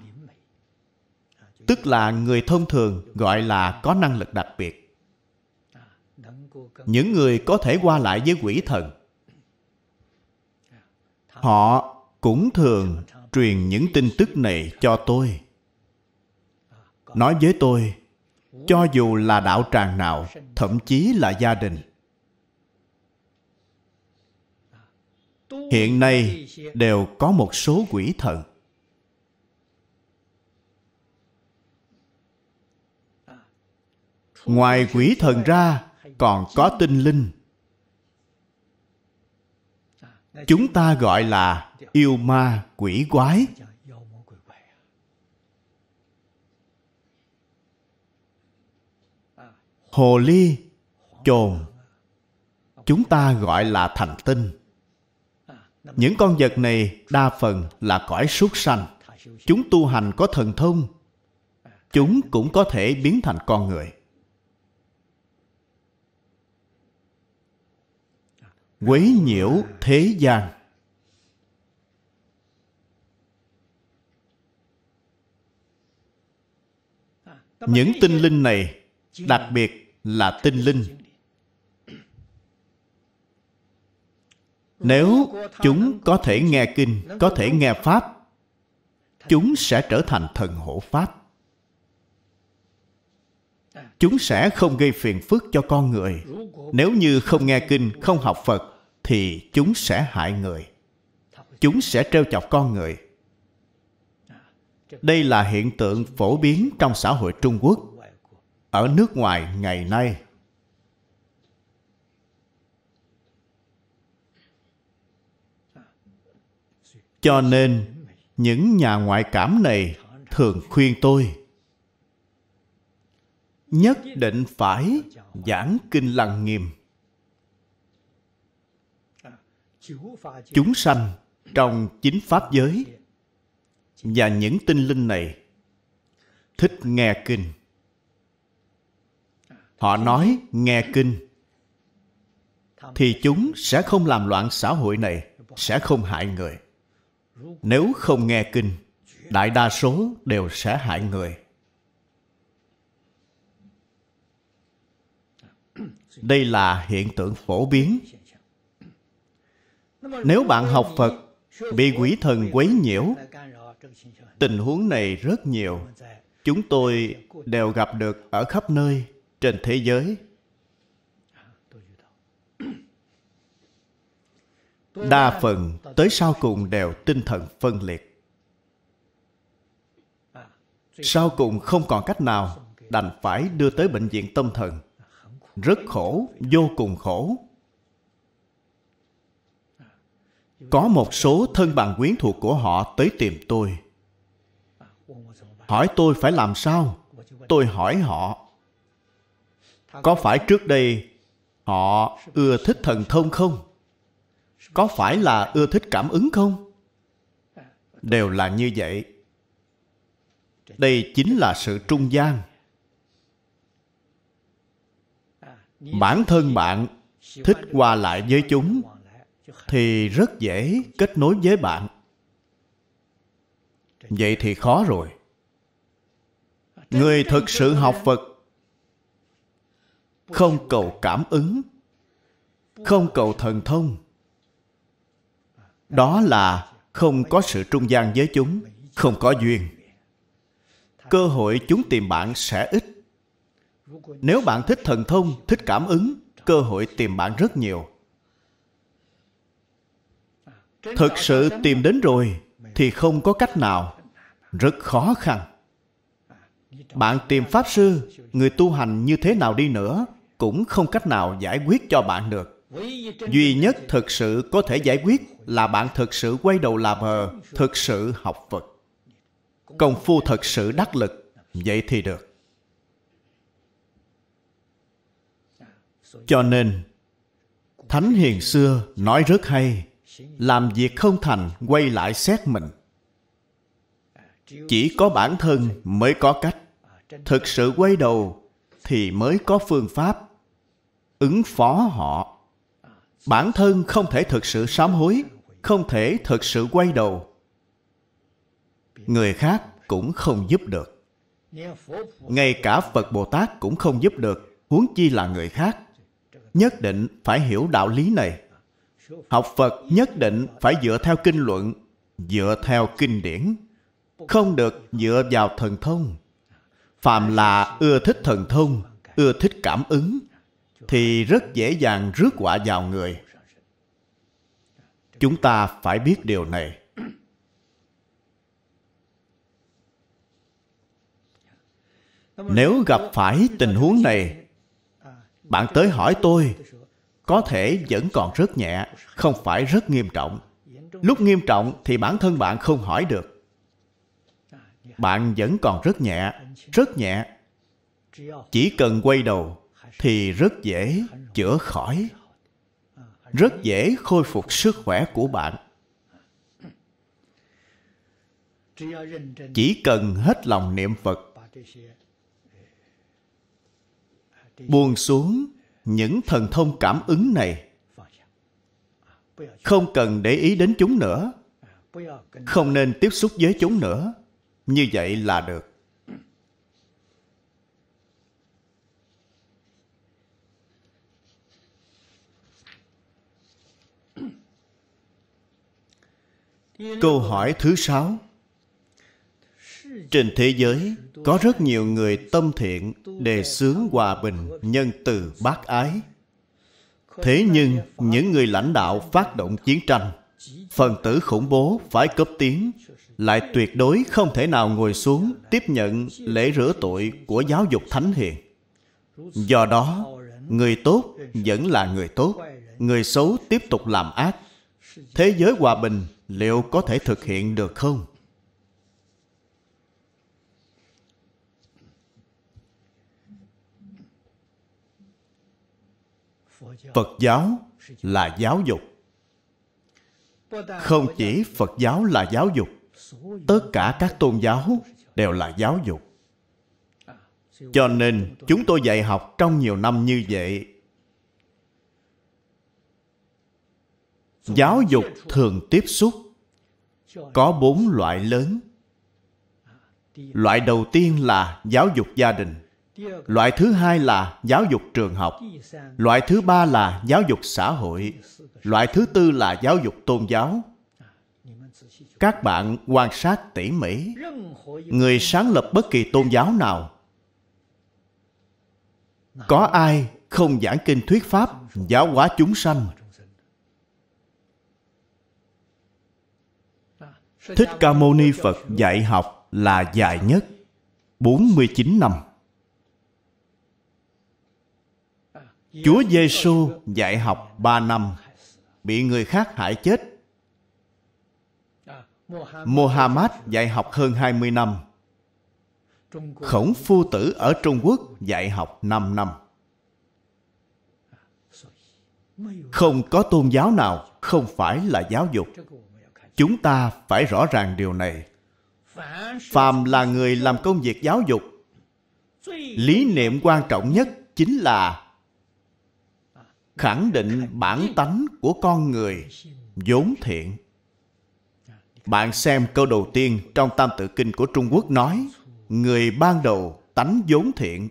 Speaker 1: tức là người thông thường gọi là có năng lực đặc biệt. Những người có thể qua lại với quỷ thần, họ cũng thường truyền những tin tức này cho tôi. Nói với tôi, cho dù là đạo tràng nào, thậm chí là gia đình, hiện nay đều có một số quỷ thần. Ngoài quỷ thần ra, còn có tinh linh. Chúng ta gọi là yêu ma quỷ quái. Hồ ly, chồn. Chúng ta gọi là thành tinh. Những con vật này đa phần là cõi súc sanh. Chúng tu hành có thần thông. Chúng cũng có thể biến thành con người. Quấy nhiễu thế gian. Những tinh linh này đặc biệt là tinh linh. Nếu chúng có thể nghe kinh, có thể nghe pháp, chúng sẽ trở thành thần hộ pháp. Chúng sẽ không gây phiền phức cho con người. Nếu như không nghe kinh, không học phật thì chúng sẽ hại người. Chúng sẽ trêu chọc con người. Đây là hiện tượng phổ biến trong xã hội trung quốc, ở nước ngoài ngày nay. Cho nên, những nhà ngoại cảm này thường khuyên tôi nhất định phải giảng kinh lăng nghiêm chúng sanh trong chính pháp giới. Và những tinh linh này thích nghe kinh. Họ nói nghe kinh thì chúng sẽ không làm loạn xã hội này, sẽ không hại người. Nếu không nghe kinh, đại đa số đều sẽ hại người. Đây là hiện tượng phổ biến nếu bạn học phật, bị quỷ thần quấy nhiễu, tình huống này rất nhiều. Chúng tôi đều gặp được ở khắp nơi trên thế giới. Đa phần tới sau cùng đều tinh thần phân liệt. Sau cùng không còn cách nào đành phải đưa tới bệnh viện tâm thần. Rất khổ, vô cùng khổ. Có một số thân bằng quyến thuộc của họ tới tìm tôi. Hỏi tôi phải làm sao? Tôi hỏi họ, có phải trước đây họ ưa thích thần thông không? Có phải là ưa thích cảm ứng không? Đều là như vậy. Đây chính là sự trung gian. Bản thân bạn thích qua lại với chúng thì rất dễ kết nối với bạn. Vậy thì khó rồi. Người thực sự học phật không cầu cảm ứng, không cầu thần thông. Đó là không có sự trung gian với chúng, không có duyên. Cơ hội chúng tìm bạn sẽ ít. Nếu bạn thích thần thông, thích cảm ứng, cơ hội tìm bạn rất nhiều thực sự tìm đến rồi thì không có cách nào. Rất khó khăn. Bạn tìm pháp sư người tu hành như thế nào đi nữa cũng không cách nào giải quyết cho bạn được. Duy nhất thực sự có thể giải quyết là bạn thực sự quay đầu là bờ thực sự học phật. Công phu thật sự đắc lực vậy thì được. Cho nên thánh hiền xưa nói rất hay làm việc không thành, quay lại xét mình. Chỉ có bản thân mới có cách. Thực sự quay đầu thì mới có phương pháp ứng phó họ. Bản thân không thể thực sự sám hối, không thể thực sự quay đầu. Người khác cũng không giúp được. Ngay cả phật bồ tát cũng không giúp được. Huống chi là người khác, nhất định phải hiểu đạo lý này học phật nhất định phải dựa theo kinh luận, dựa theo kinh điển. Không được dựa vào thần thông. Phàm là ưa thích thần thông, ưa thích cảm ứng, thì rất dễ dàng rước quả vào người. Chúng ta phải biết điều này. Nếu gặp phải tình huống này, bạn tới hỏi tôi có thể vẫn còn rất nhẹ, không phải rất nghiêm trọng. Lúc nghiêm trọng thì bản thân bạn không hỏi được. Bạn vẫn còn rất nhẹ rất nhẹ. Chỉ cần quay đầu thì rất dễ chữa khỏi, rất dễ khôi phục sức khỏe của bạn. Chỉ cần hết lòng niệm phật, buông xuống những thần thông cảm ứng này. Không cần để ý đến chúng nữa. Không nên tiếp xúc với chúng nữa. Như vậy là được. Câu hỏi thứ sáu trên thế giới, có rất nhiều người tâm thiện đề xướng hòa bình nhân từ bác ái. Thế nhưng, những người lãnh đạo phát động chiến tranh, phần tử khủng bố phải cấp tiến, lại tuyệt đối không thể nào ngồi xuống tiếp nhận lễ rửa tội của giáo dục thánh hiền. Do đó, người tốt vẫn là người tốt, người xấu tiếp tục làm ác. Thế giới hòa bình liệu có thể thực hiện được không? Phật giáo là giáo dục. Không chỉ phật giáo là giáo dục, tất cả các tôn giáo đều là giáo dục. Cho nên chúng tôi dạy học trong nhiều năm như vậy. Giáo dục thường tiếp xúc, có bốn loại lớn. Loại đầu tiên là giáo dục gia đình loại thứ hai là giáo dục trường học. Loại thứ ba là giáo dục xã hội. Loại thứ tư là giáo dục tôn giáo. Các bạn quan sát tỉ mỉ. Người sáng lập bất kỳ tôn giáo nào. Có ai không giảng kinh thuyết pháp, giáo hóa chúng sanh? Thích Ca Mâu Ni Phật dạy học là dài nhất 49 năm. Chúa Giêsu dạy học 3 năm, bị người khác hại chết. Muhammad dạy học hơn 20 năm. Khổng phu tử ở Trung Quốc dạy học 5 năm. Không có tôn giáo nào không phải là giáo dục chúng ta phải rõ ràng điều này phàm là người làm công việc giáo dục lý niệm quan trọng nhất chính là khẳng định bản tánh của con người vốn thiện. Bạn xem câu đầu tiên trong tam tự kinh của trung quốc nói, người ban đầu tánh vốn thiện.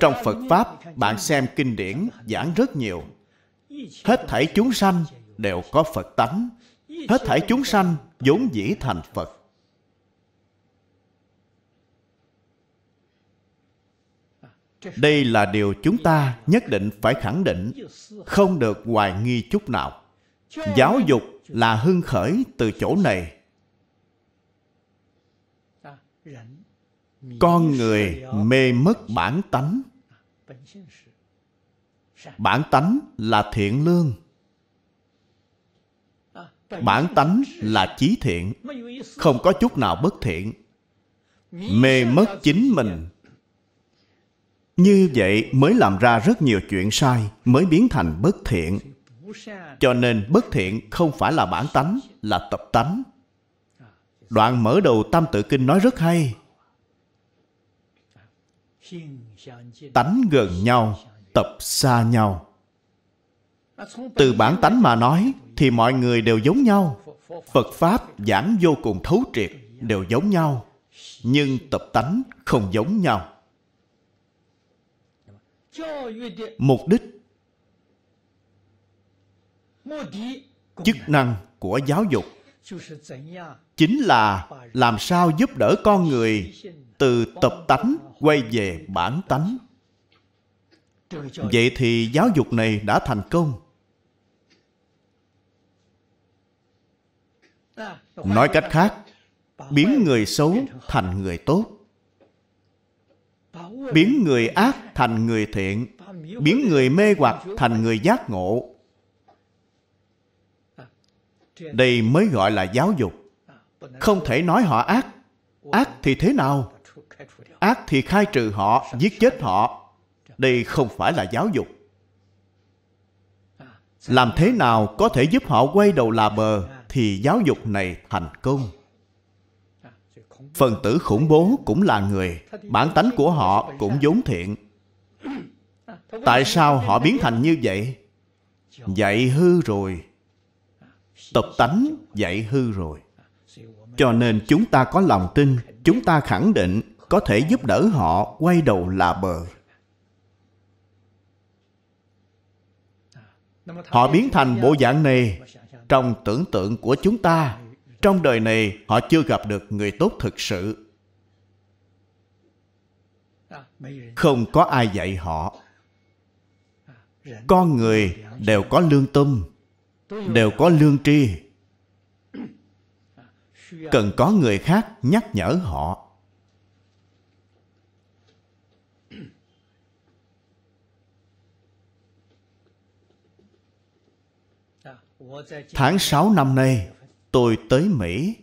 Speaker 1: Trong phật pháp, bạn xem kinh điển giảng rất nhiều. Hết thảy chúng sanh đều có phật tánh, hết thảy chúng sanh vốn dĩ thành phật. Đây là điều chúng ta nhất định phải khẳng định, không được hoài nghi chút nào. Giáo dục là hưng khởi từ chỗ này. Con người mê mất bản tánh. Bản tánh là thiện lương. Bản tánh là chí thiện. Không có chút nào bất thiện. Mê mất chính mình như vậy mới làm ra rất nhiều chuyện sai, mới biến thành bất thiện. Cho nên bất thiện không phải là bản tánh, là tập tánh. Đoạn mở đầu tam tự kinh nói rất hay. Tánh gần nhau, tập xa nhau. Từ bản tánh mà nói, thì mọi người đều giống nhau. Phật pháp giảng vô cùng thấu triệt, đều giống nhau. Nhưng tập tánh không giống nhau mục đích. Chức năng của giáo dục. chính là làm sao giúp đỡ con người từ tập tánh quay về bản tánh. Vậy thì giáo dục này đã thành công. Nói cách khác biến người xấu thành người tốt biến người ác thành người thiện, biến người mê hoặc thành người giác ngộ. Đây mới gọi là giáo dục. Không thể nói họ ác. Ác thì thế nào? Ác thì khai trừ họ, giết chết họ. Đây không phải là giáo dục. Làm thế nào có thể giúp họ quay đầu là bờ thì giáo dục này thành công? Phần tử khủng bố cũng là người, bản tánh của họ cũng vốn thiện. Tại sao họ biến thành như vậy? Dạy hư rồi. Tập tánh dạy hư rồi. Cho nên chúng ta có lòng tin, chúng ta khẳng định có thể giúp đỡ họ quay đầu là bờ. Họ biến thành bộ dạng này trong tưởng tượng của chúng ta trong đời này, họ chưa gặp được người tốt thực sự. Không có ai dạy họ. Con người đều có lương tâm, đều có lương tri. Cần có người khác nhắc nhở họ. Tháng 6 năm nay tôi tới mỹ.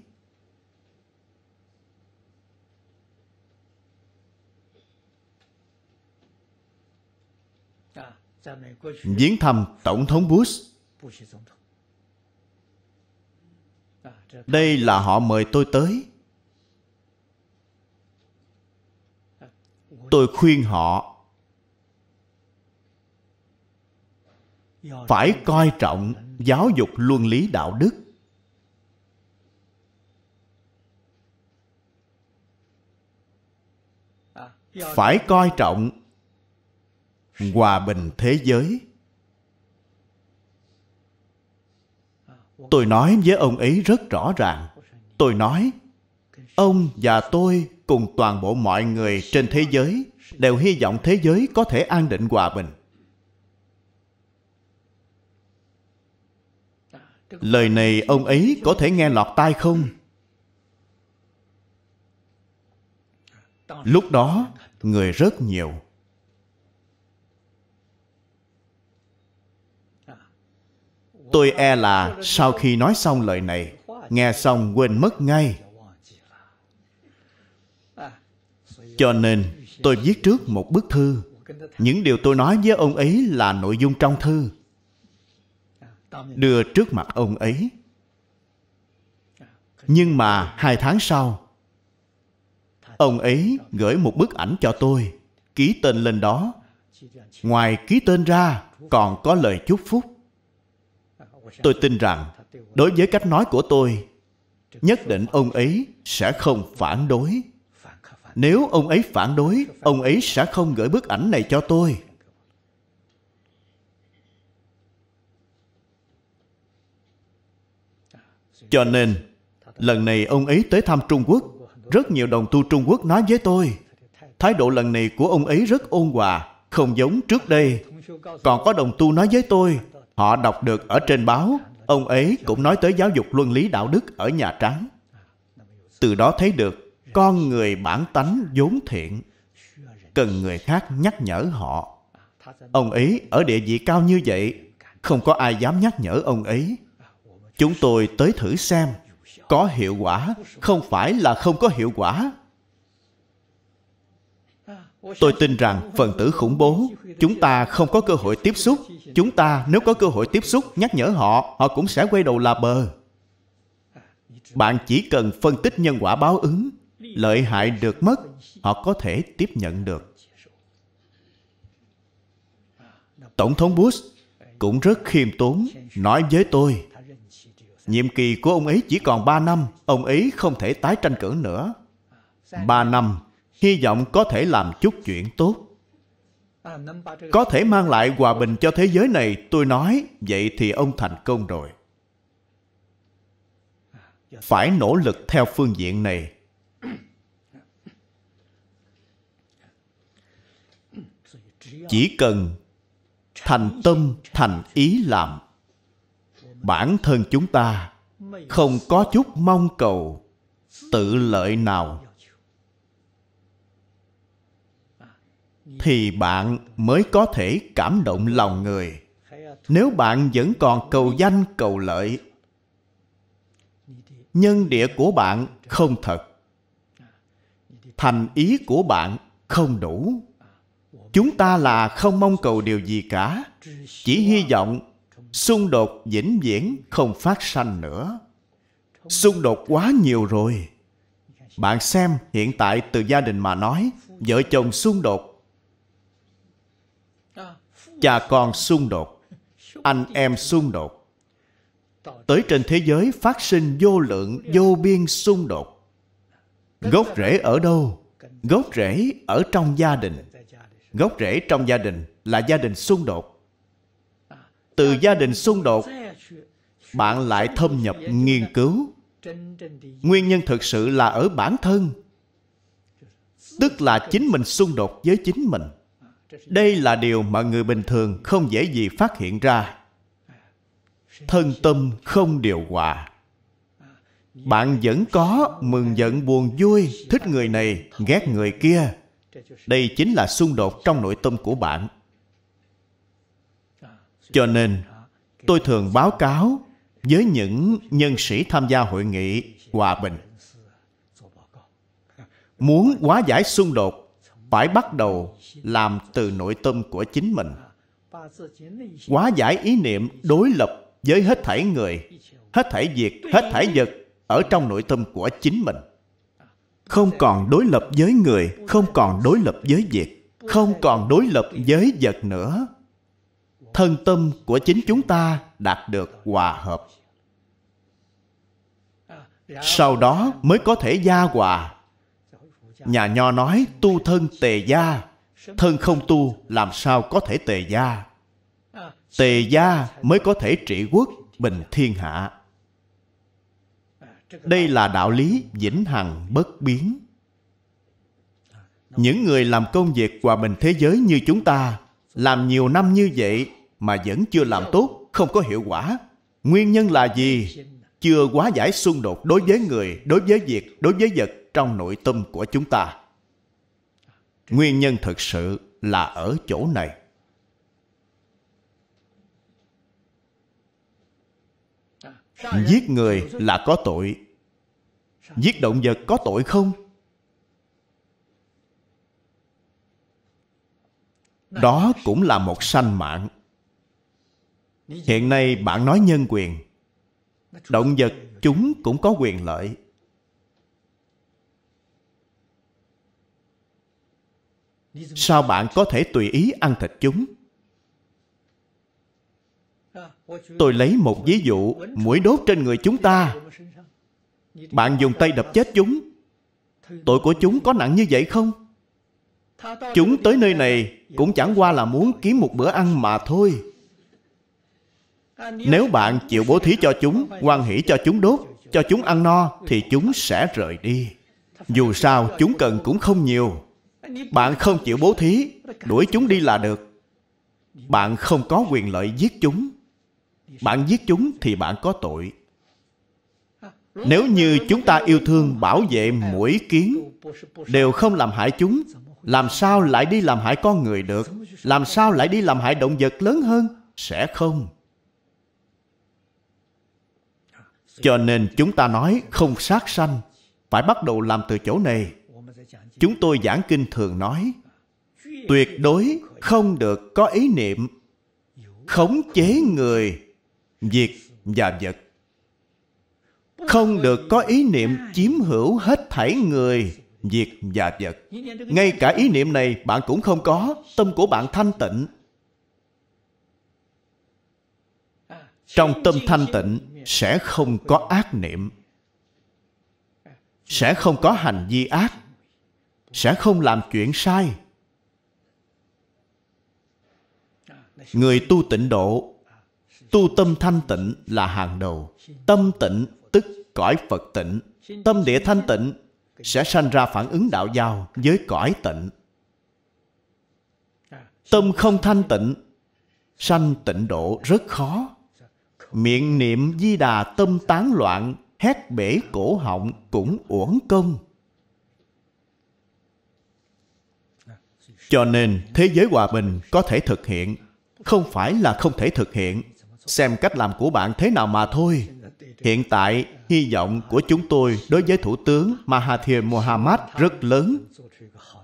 Speaker 1: Viếng thăm tổng thống bush. Đây là họ mời tôi tới. Tôi khuyên họ phải coi trọng giáo dục luân lý đạo đức. Phải coi trọng hòa bình thế giới. Tôi nói với ông ấy rất rõ ràng. Tôi nói, ông và tôi cùng toàn bộ mọi người trên thế giới đều hy vọng thế giới có thể an định hòa bình. Lời này ông ấy có thể nghe lọt tai không? Lúc đó người rất nhiều. Tôi e là sau khi nói xong lời này, nghe xong quên mất ngay. Cho nên, tôi viết trước một bức thư. Những điều tôi nói với ông ấy là nội dung trong thư. Đưa trước mặt ông ấy. Nhưng mà hai tháng sau ông ấy gửi một bức ảnh cho tôi, ký tên lên đó. Ngoài ký tên ra, còn có lời chúc phúc. Tôi tin rằng, đối với cách nói của tôi, nhất định ông ấy sẽ không phản đối. Nếu ông ấy phản đối, ông ấy sẽ không gửi bức ảnh này cho tôi. Cho nên, lần này ông ấy tới thăm trung quốc rất nhiều đồng tu trung quốc nói với tôi, thái độ lần này của ông ấy rất ôn hòa, không giống trước đây. Còn có đồng tu nói với tôi, họ đọc được ở trên báo. Ông ấy cũng nói tới giáo dục luân lý đạo đức ở nhà trắng. Từ đó thấy được, con người bản tánh vốn thiện, cần người khác nhắc nhở họ. Ông ấy ở địa vị cao như vậy, không có ai dám nhắc nhở ông ấy. Chúng tôi tới thử xem có hiệu quả, không phải là không có hiệu quả. Tôi tin rằng phần tử khủng bố, chúng ta không có cơ hội tiếp xúc. Chúng ta nếu có cơ hội tiếp xúc, nhắc nhở họ họ cũng sẽ quay đầu là bờ. Bạn chỉ cần phân tích nhân quả báo ứng, lợi hại được mất, họ có thể tiếp nhận được. Tổng thống bush cũng rất khiêm tốn nói với tôi nhiệm kỳ của ông ấy chỉ còn 3 năm, ông ấy không thể tái tranh cử nữa. 3 năm, hy vọng có thể làm chút chuyện tốt. Có thể mang lại hòa bình cho thế giới này, tôi nói, vậy thì ông thành công rồi. Phải nỗ lực theo phương diện này. Chỉ cần thành tâm, thành ý làm bản thân chúng ta không có chút mong cầu tự lợi nào. Thì bạn mới có thể cảm động lòng người. Nếu bạn vẫn còn cầu danh, cầu lợi, nhân địa của bạn không thật. Thành ý của bạn không đủ. Chúng ta là không mong cầu điều gì cả. Chỉ hy vọng xung đột vĩnh viễn không phát sanh nữa. Xung đột quá nhiều rồi. Bạn xem, hiện tại từ gia đình mà nói, vợ chồng xung đột. Cha con xung đột. Anh em xung đột. Tới trên thế giới phát sinh vô lượng, vô biên xung đột. Gốc rễ ở đâu? Gốc rễ ở trong gia đình. Gốc rễ trong gia đình là gia đình xung đột từ gia đình xung đột, bạn lại thâm nhập nghiên cứu. Nguyên nhân thực sự là ở bản thân, tức là chính mình xung đột với chính mình. Đây là điều mà người bình thường không dễ gì phát hiện ra. Thân tâm không điều hòa. Bạn vẫn có mừng, giận, buồn, vui, thích người này, ghét người kia. Đây chính là xung đột trong nội tâm của bạn cho nên, tôi thường báo cáo với những nhân sĩ tham gia hội nghị hòa bình. Muốn hóa giải xung đột, phải bắt đầu làm từ nội tâm của chính mình. Hóa giải ý niệm đối lập với hết thảy người, hết thảy việc, hết thảy vật ở trong nội tâm của chính mình. Không còn đối lập với người, không còn đối lập với việc, không còn đối lập với vật nữa thân tâm của chính chúng ta đạt được hòa hợp. Sau đó mới có thể gia hòa. Nhà nho nói, tu thân tề gia, thân không tu làm sao có thể tề gia? Tề gia mới có thể trị quốc bình thiên hạ. Đây là đạo lý vĩnh hằng bất biến. Những người làm công việc hòa bình thế giới như chúng ta làm nhiều năm như vậy mà vẫn chưa làm tốt, không có hiệu quả. Nguyên nhân là gì? Chưa quá giải xung đột đối với người, đối với việc, đối với vật trong nội tâm của chúng ta. Nguyên nhân thực sự là ở chỗ này. Giết người là có tội. Giết động vật có tội không? Đó cũng là một sanh mạng hiện nay bạn nói nhân quyền. Động vật chúng cũng có quyền lợi. Sao bạn có thể tùy ý ăn thịt chúng? Tôi lấy một ví dụ, mũi đốt trên người chúng ta. Bạn dùng tay đập chết chúng. Tội của chúng có nặng như vậy không? Chúng tới nơi này cũng chẳng qua là muốn kiếm một bữa ăn mà thôi nếu bạn chịu bố thí cho chúng quan hỷ cho chúng đốt, cho chúng ăn no, thì chúng sẽ rời đi. Dù sao, chúng cần cũng không nhiều. Bạn không chịu bố thí, đuổi chúng đi là được. Bạn không có quyền lợi giết chúng. Bạn giết chúng thì bạn có tội. Nếu như chúng ta yêu thương, bảo vệ mũi kiến, đều không làm hại chúng, làm sao lại đi làm hại con người được? Làm sao lại đi làm hại động vật lớn hơn? Sẽ không. Cho nên chúng ta nói không sát sanh, phải bắt đầu làm từ chỗ này. Chúng tôi giảng kinh thường nói, tuyệt đối không được có ý niệm khống chế người, việc và vật. Không được có ý niệm chiếm hữu hết thảy người, việc và vật. Ngay cả ý niệm này bạn cũng không có, tâm của bạn thanh tịnh. Trong tâm thanh tịnh sẽ không có ác niệm, sẽ không có hành vi ác, sẽ không làm chuyện sai. Người tu tịnh độ, tu tâm thanh tịnh là hàng đầu. Tâm tịnh tức cõi phật tịnh. Tâm địa thanh tịnh sẽ sanh ra phản ứng đạo giao với cõi tịnh. Tâm không thanh tịnh, sanh tịnh độ rất khó miệng niệm di đà tâm tán loạn, hét bể cổ họng cũng uổng công. Cho nên, thế giới hòa bình có thể thực hiện, không phải là không thể thực hiện. Xem cách làm của bạn thế nào mà thôi. Hiện tại, hy vọng của chúng tôi đối với thủ tướng mahathir mohamad rất lớn.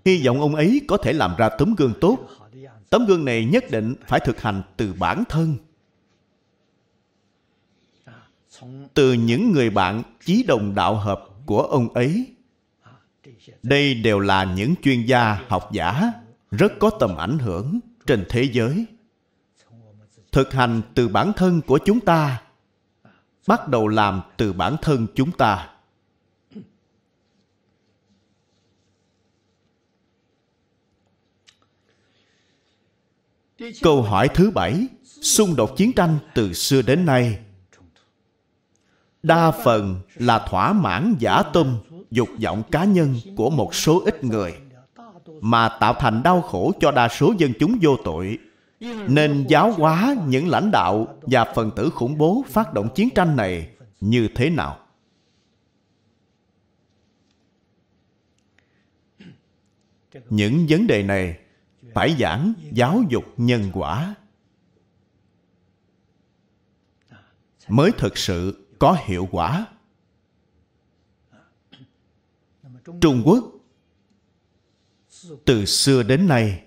Speaker 1: Hy vọng ông ấy có thể làm ra tấm gương tốt. Tấm gương này nhất định phải thực hành từ bản thân từ những người bạn chí đồng đạo hợp của ông ấy. Đây đều là những chuyên gia học giả, rất có tầm ảnh hưởng trên thế giới. Thực hành từ bản thân của chúng ta, bắt đầu làm từ bản thân chúng ta. Câu hỏi thứ bảy, xung đột chiến tranh từ xưa đến nay đa phần là thỏa mãn giả tâm dục vọng cá nhân của một số ít người, mà tạo thành đau khổ cho đa số dân chúng vô tội. Nên giáo hóa những lãnh đạo và phần tử khủng bố phát động chiến tranh này như thế nào? Những vấn đề này phải giảng giáo dục nhân quả. Mới thực sự có hiệu quả. Trung quốc, từ xưa đến nay,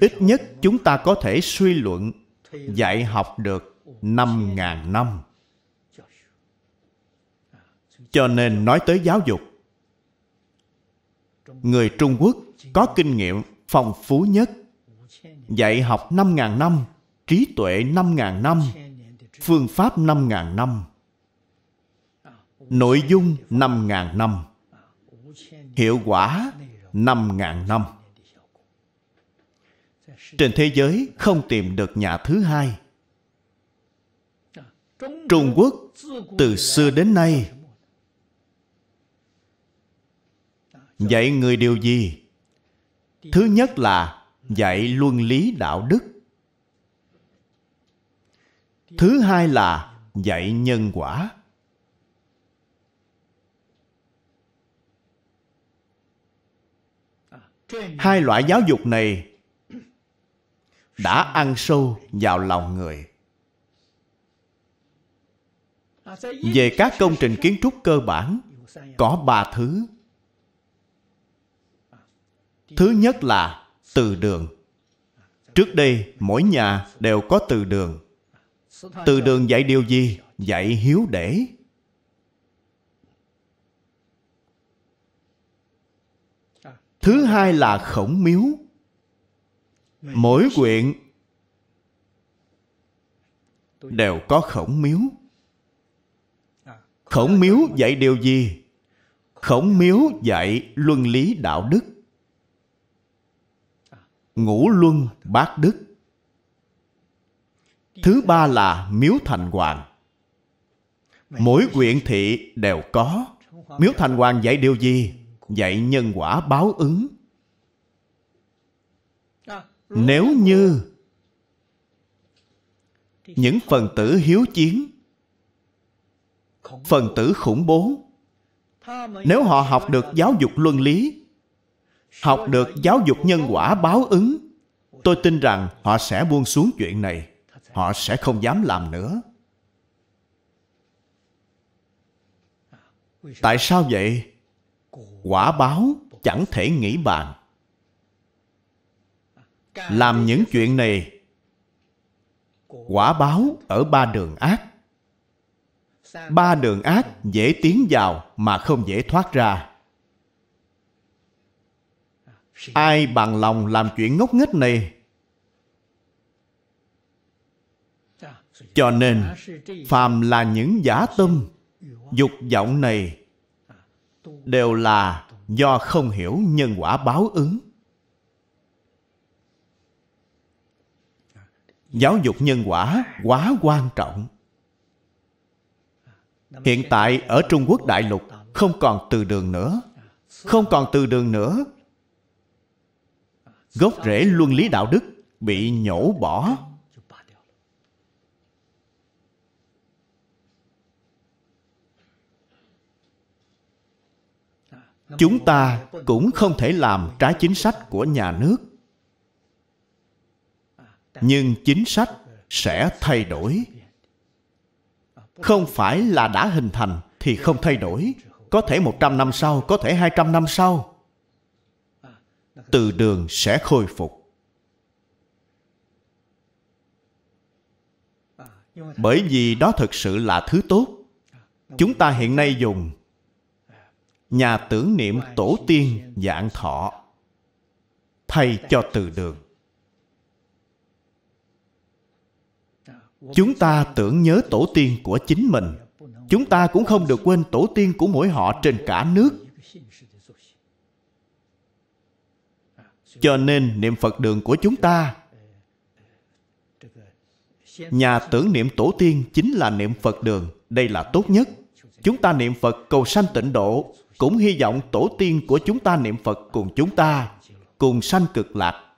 Speaker 1: ít nhất chúng ta có thể suy luận, dạy học được năm ngàn năm. Cho nên nói tới giáo dục, người trung quốc có kinh nghiệm phong phú nhất. Dạy học năm ngàn năm, trí tuệ năm ngàn năm phương pháp năm ngàn năm. Nội dung năm ngàn năm. Hiệu quả năm ngàn năm. Trên thế giới không tìm được nhà thứ hai. Trung quốc từ xưa đến nay. Dạy người điều gì? Thứ nhất là dạy luân lý đạo đức thứ hai là dạy nhân quả. Hai loại giáo dục này đã ăn sâu vào lòng người. Về các công trình kiến trúc cơ bản, có ba thứ. Thứ nhất là từ đường. Trước đây, mỗi nhà đều có từ đường từ đường dạy điều gì? Dạy hiếu để. Thứ hai là khổng miếu. Mỗi quyện đều có khổng miếu. Khổng miếu dạy điều gì? Khổng miếu dạy luân lý đạo đức. Ngũ luân bát đức thứ ba là miếu thành hoàng. Mỗi quyện thị đều có. Miếu thành hoàng dạy điều gì? Dạy nhân quả báo ứng. Nếu như những phần tử hiếu chiến, phần tử khủng bố, nếu họ học được giáo dục luân lý, học được giáo dục nhân quả báo ứng, tôi tin rằng họ sẽ buông xuống chuyện này họ sẽ không dám làm nữa. Tại sao vậy? Quả báo chẳng thể nghĩ bàn. Làm những chuyện này, quả báo ở ba đường ác. Ba đường ác dễ tiến vào mà không dễ thoát ra. Ai bằng lòng làm chuyện ngốc nghếch này cho nên, phàm là những giả tâm, dục vọng này đều là do không hiểu nhân quả báo ứng. Giáo dục nhân quả quá quan trọng. Hiện tại ở trung quốc đại lục không còn từ đường nữa, không còn từ đường nữa. Gốc rễ luân lý đạo đức bị nhổ bỏ. Chúng ta cũng không thể làm trái chính sách của nhà nước. Nhưng chính sách sẽ thay đổi. Không phải là đã hình thành thì không thay đổi. Có thể 100 năm sau, có thể 200 năm sau. Từ đường sẽ khôi phục. Bởi vì đó thực sự là thứ tốt. Chúng ta hiện nay dùng nhà tưởng niệm tổ tiên dạng thọ. Thay cho từ đường. Chúng ta tưởng nhớ tổ tiên của chính mình. Chúng ta cũng không được quên tổ tiên của mỗi họ trên cả nước. Cho nên niệm phật đường của chúng ta, nhà tưởng niệm tổ tiên chính là niệm phật đường. Đây là tốt nhất. Chúng ta niệm phật cầu sanh tịnh độ cũng hy vọng tổ tiên của chúng ta niệm phật cùng chúng ta, cùng sanh cực lạc.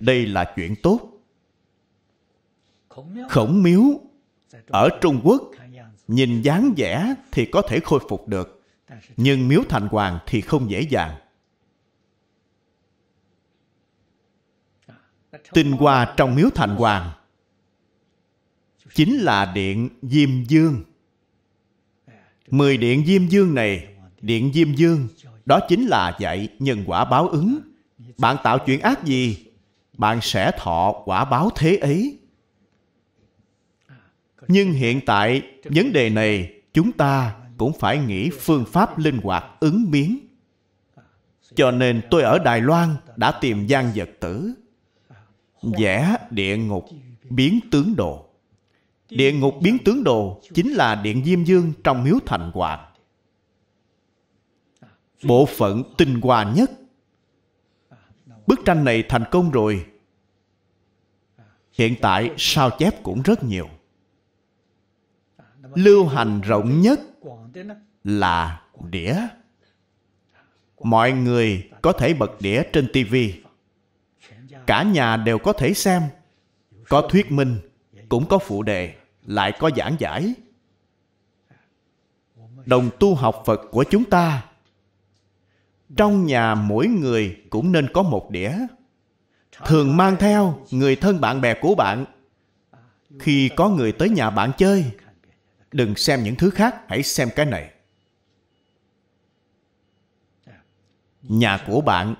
Speaker 1: Đây là chuyện tốt. Khổng miếu ở trung quốc nhìn dáng vẻ thì có thể khôi phục được, nhưng miếu thành hoàng thì không dễ dàng. Tinh hoa trong miếu thành hoàng chính là điện diêm dương mười điện diêm dương này, điện diêm dương, đó chính là dạy nhân quả báo ứng. Bạn tạo chuyện ác gì, bạn sẽ thọ quả báo thế ấy. Nhưng hiện tại, vấn đề này chúng ta cũng phải nghĩ phương pháp linh hoạt ứng biến. Cho nên tôi ở đài loan đã tìm gian vật tử. Vẽ địa ngục biến tướng đồ địa ngục biến tướng đồ chính là điện diêm dương trong miếu thành quạt. Bộ phận tinh hoa nhất. Bức tranh này thành công rồi. Hiện tại sao chép cũng rất nhiều. Lưu hành rộng nhất là đĩa. Mọi người có thể bật đĩa trên tivi cả nhà đều có thể xem. Có thuyết minh, cũng có phụ đề lại có giảng giải. Đồng tu học phật của chúng ta, trong nhà mỗi người cũng nên có một đĩa. Thường mang theo người thân bạn bè của bạn. Khi có người tới nhà bạn chơi, đừng xem những thứ khác, hãy xem cái này. Nhà của bạn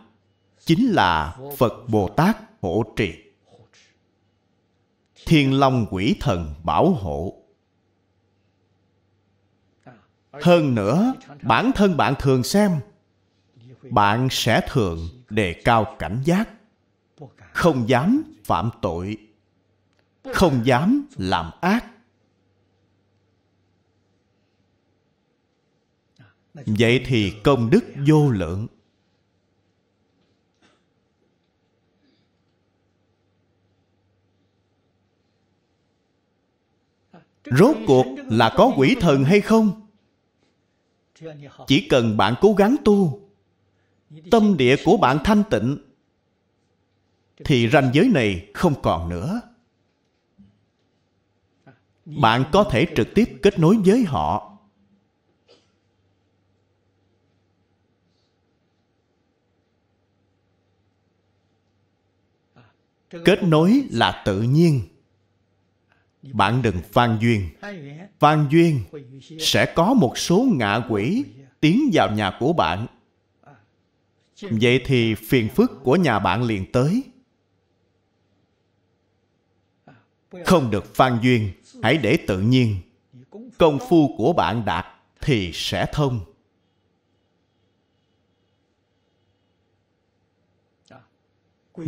Speaker 1: chính là phật bồ tát hộ trì thiên long quỷ thần bảo hộ. Hơn nữa, bản thân bạn thường xem, bạn sẽ thường đề cao cảnh giác. Không dám phạm tội, không dám làm ác. Vậy thì công đức vô lượng. Rốt cuộc là có quỷ thần hay không? Chỉ cần bạn cố gắng tu, tâm địa của bạn thanh tịnh, thì ranh giới này không còn nữa. Bạn có thể trực tiếp kết nối với họ. Kết nối là tự nhiên bạn đừng phan duyên. Phan duyên sẽ có một số ngạ quỷ tiến vào nhà của bạn. Vậy thì phiền phức của nhà bạn liền tới. Không được phan duyên, hãy để tự nhiên. Công phu của bạn đạt thì sẽ thông.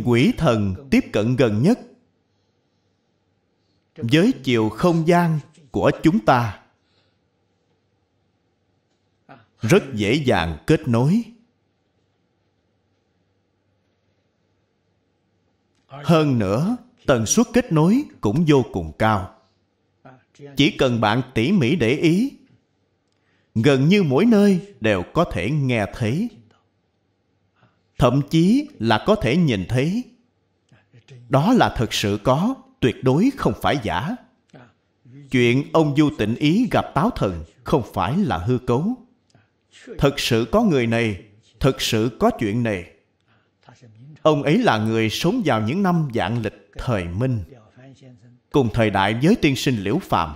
Speaker 1: Quỷ thần tiếp cận gần nhất với chiều không gian của chúng ta. Rất dễ dàng kết nối. Hơn nữa, tần suất kết nối cũng vô cùng cao. Chỉ cần bạn tỉ mỉ để ý, gần như mỗi nơi đều có thể nghe thấy. Thậm chí là có thể nhìn thấy. Đó là thực sự có tuyệt đối không phải giả. Chuyện ông du tịnh ý gặp táo thần không phải là hư cấu. Thật sự có người này, thật sự có chuyện này. Ông ấy là người sống vào những năm dạng lịch thời minh. Cùng thời đại với tiên sinh liễu phạm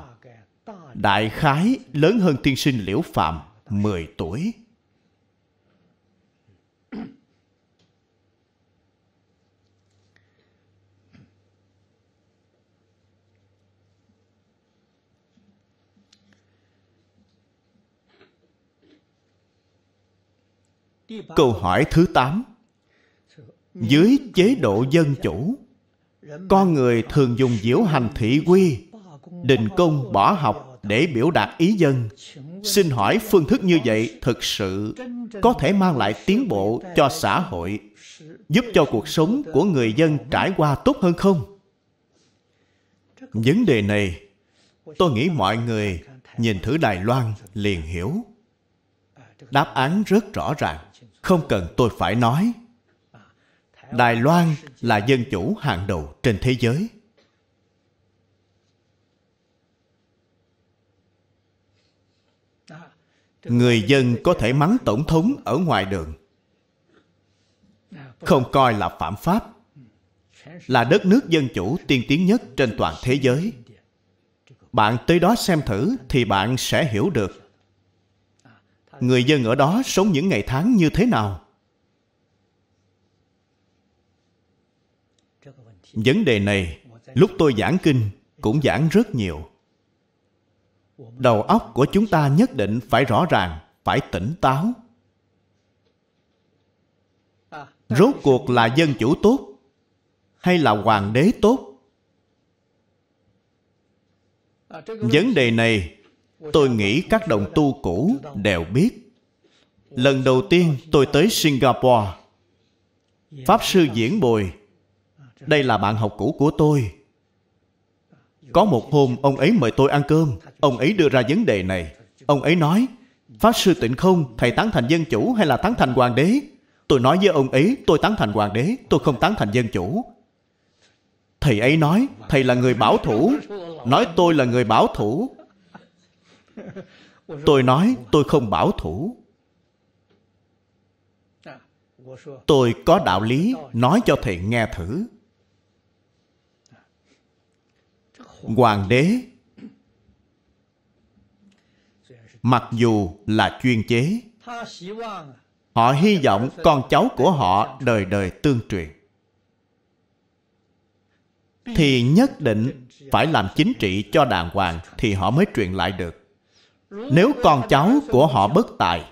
Speaker 1: đại khái lớn hơn tiên sinh liễu phạm 10 tuổi. Câu hỏi thứ 8 Dưới chế độ dân chủ, Con người thường dùng diễu hành thị quy, Đình công bỏ học để biểu đạt ý dân. Xin hỏi phương thức như vậy thực sự có thể mang lại tiến bộ cho xã hội, Giúp cho cuộc sống của người dân trải qua tốt hơn không? Vấn đề này, Tôi nghĩ mọi người nhìn thử Đài Loan liền hiểu. Đáp án rất rõ ràng không cần tôi phải nói. Đài loan là dân chủ hàng đầu trên thế giới. Người dân có thể mắng tổng thống ở ngoài đường. Không coi là phạm pháp. Là đất nước dân chủ tiên tiến nhất trên toàn thế giới. Bạn tới đó xem thử thì bạn sẽ hiểu được người dân ở đó sống những ngày tháng như thế nào? Vấn đề này, lúc tôi giảng kinh, cũng giảng rất nhiều. Đầu óc của chúng ta nhất định phải rõ ràng, phải tỉnh táo. Rốt cuộc là dân chủ tốt hay là hoàng đế tốt? Vấn đề này tôi nghĩ các đồng tu cũ đều biết. Lần đầu tiên tôi tới singapore. Pháp sư diễn bồi, đây là bạn học cũ của tôi. Có một hôm ông ấy mời tôi ăn cơm, ông ấy đưa ra vấn đề này. Ông ấy nói, pháp sư tịnh không, thầy tán thành dân chủ hay là tán thành hoàng đế? Tôi nói với ông ấy, tôi tán thành hoàng đế, tôi không tán thành dân chủ. Thầy ấy nói, thầy là người bảo thủ. Nói tôi là người bảo thủ tôi nói tôi không bảo thủ. Tôi có đạo lý nói cho thầy nghe thử. Hoàng đế mặc dù là chuyên chế họ hy vọng con cháu của họ đời đời tương truyền. Thì nhất định phải làm chính trị cho đàng hoàng thì họ mới truyền lại được nếu con cháu của họ bất tài,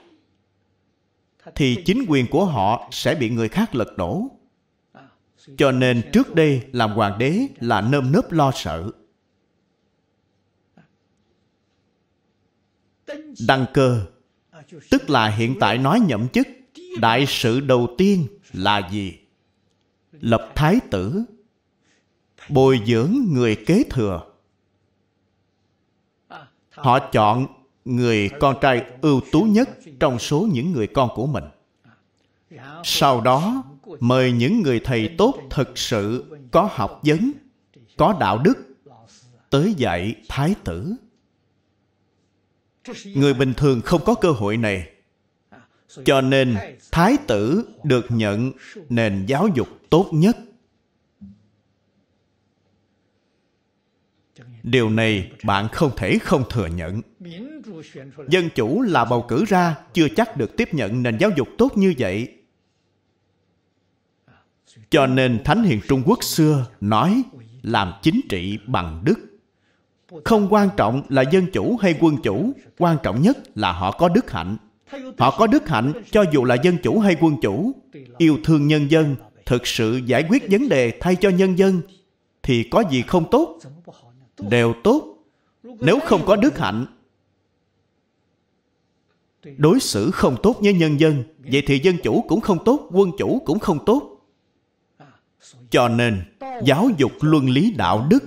Speaker 1: thì chính quyền của họ sẽ bị người khác lật đổ. Cho nên trước đây làm hoàng đế là nơm nớp lo sợ. Đăng cơ, tức là hiện tại nói nhậm chức, đại sự đầu tiên là gì? Lập thái tử, bồi dưỡng người kế thừa. Họ chọn người con trai ưu tú nhất trong số những người con của mình. Sau đó, mời những người thầy tốt thực sự có học vấn, có đạo đức tới dạy thái tử. Người bình thường không có cơ hội này, cho nên thái tử được nhận nền giáo dục tốt nhất. Điều này bạn không thể không thừa nhận. Dân chủ là bầu cử ra, chưa chắc được tiếp nhận nền giáo dục tốt như vậy. Cho nên thánh hiền trung quốc xưa nói, làm chính trị bằng đức. Không quan trọng là dân chủ hay quân chủ, quan trọng nhất là họ có đức hạnh. Họ có đức hạnh cho dù là dân chủ hay quân chủ. Yêu thương nhân dân, thực sự giải quyết vấn đề thay cho nhân dân, thì có gì không tốt? Đều tốt, nếu không có đức hạnh. Đối xử không tốt với nhân dân, vậy thì dân chủ cũng không tốt, quân chủ cũng không tốt. Cho nên, giáo dục luân lý đạo đức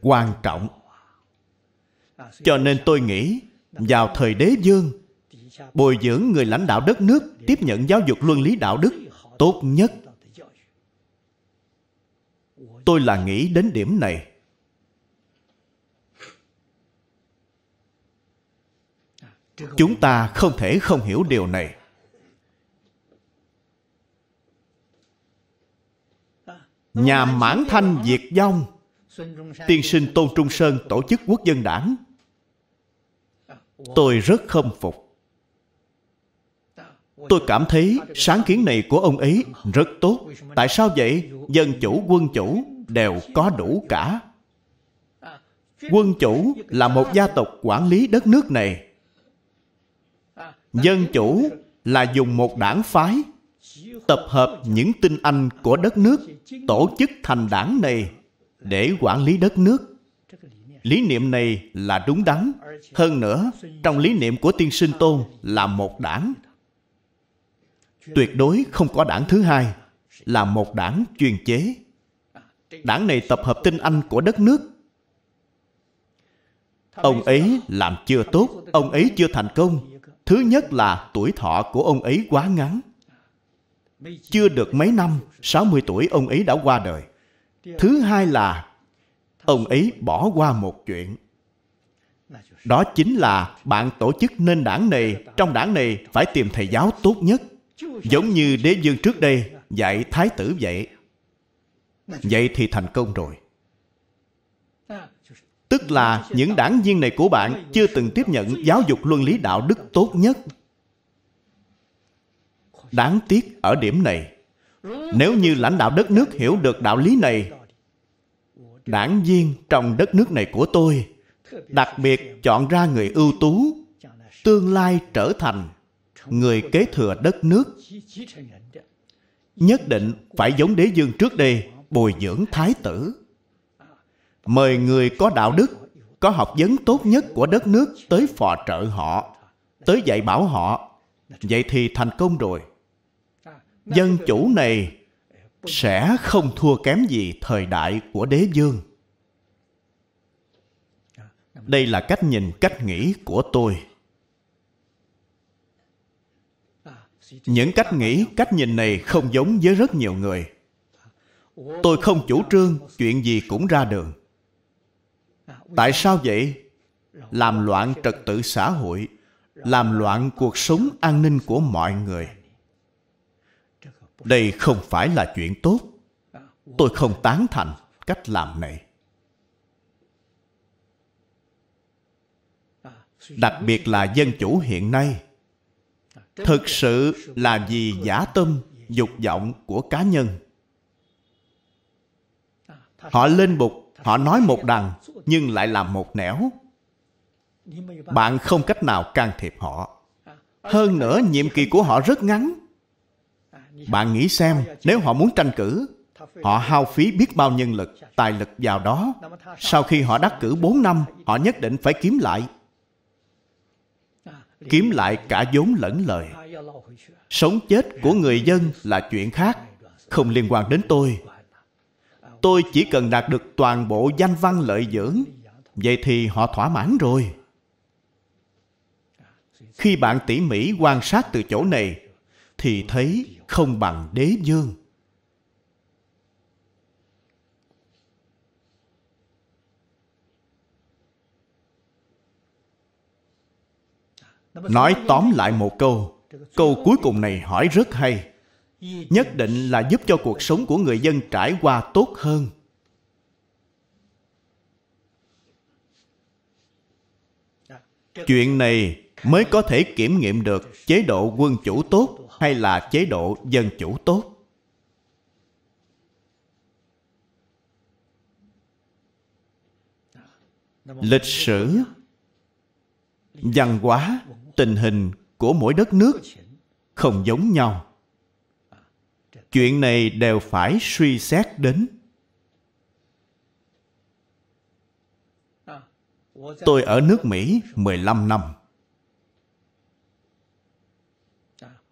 Speaker 1: quan trọng. Cho nên tôi nghĩ, vào thời đế dương bồi dưỡng người lãnh đạo đất nước tiếp nhận giáo dục luân lý đạo đức tốt nhất. Tôi là nghĩ đến điểm này. Chúng ta không thể không hiểu điều này. Nhà mãn thanh diệt vong tiên sinh tôn trung sơn tổ chức quốc dân đảng. Tôi rất khâm phục. Tôi cảm thấy sáng kiến này của ông ấy rất tốt. Tại sao vậy? Dân chủ, quân chủ đều có đủ cả. Quân chủ là một gia tộc quản lý đất nước này dân chủ là dùng một đảng phái, tập hợp những tinh anh của đất nước, tổ chức thành đảng này để quản lý đất nước. Lý niệm này là đúng đắn. Hơn nữa, trong lý niệm của tiên sinh tôn là một đảng. Tuyệt đối không có đảng thứ hai, là một đảng chuyên chế. Đảng này tập hợp tinh anh của đất nước. Ông ấy làm chưa tốt, ông ấy chưa thành công thứ nhất là tuổi thọ của ông ấy quá ngắn. Chưa được mấy năm 60 tuổi ông ấy đã qua đời. Thứ hai là ông ấy bỏ qua một chuyện. Đó chính là bạn tổ chức nên đảng này, trong đảng này phải tìm thầy giáo tốt nhất. Giống như đế dương trước đây, dạy thái tử vậy. Vậy thì thành công rồi tức là những đảng viên này của bạn chưa từng tiếp nhận giáo dục luân lý đạo đức tốt nhất. Đáng tiếc ở điểm này, nếu như lãnh đạo đất nước hiểu được đạo lý này, đảng viên trong đất nước này của tôi, đặc biệt chọn ra người ưu tú, tương lai trở thành người kế thừa đất nước, nhất định phải giống đế dương trước đây bồi dưỡng thái tử mời người có đạo đức, có học vấn tốt nhất của đất nước tới phò trợ họ, tới dạy bảo họ. Vậy thì thành công rồi. Dân chủ này sẽ không thua kém gì thời đại của đế dương đây là cách nhìn, cách nghĩ của tôi. Những cách nghĩ, cách nhìn này không giống với rất nhiều người. Tôi không chủ trương chuyện gì cũng ra đường tại sao vậy? Làm loạn trật tự xã hội làm loạn cuộc sống an ninh của mọi người. đây không phải là chuyện tốt. Tôi không tán thành cách làm này. Đặc biệt là dân chủ hiện nay. Thực sự là vì giả tâm dục vọng của cá nhân. Họ lên bục họ nói một đằng nhưng lại làm một nẻo. Bạn không cách nào can thiệp họ. Hơn nữa, nhiệm kỳ của họ rất ngắn. Bạn nghĩ xem, nếu họ muốn tranh cử, họ hao phí biết bao nhân lực, tài lực vào đó. Sau khi họ đắc cử 4 năm, họ nhất định phải kiếm lại. Kiếm lại cả vốn lẫn lời. Sống chết của người dân là chuyện khác, không liên quan đến tôi tôi chỉ cần đạt được toàn bộ danh văn lợi dưỡng, vậy thì họ thỏa mãn rồi. Khi bạn tỉ mỉ quan sát từ chỗ này, thì thấy không bằng đế dương nói tóm lại một câu câu cuối cùng này hỏi rất hay nhất định là giúp cho cuộc sống của người dân trải qua tốt hơn. Chuyện này mới có thể kiểm nghiệm được chế độ quân chủ tốt hay là chế độ dân chủ tốt. Lịch sử, văn hóa, tình hình của mỗi đất nước không giống nhau chuyện này đều phải suy xét đến. Tôi ở nước mỹ 15 năm.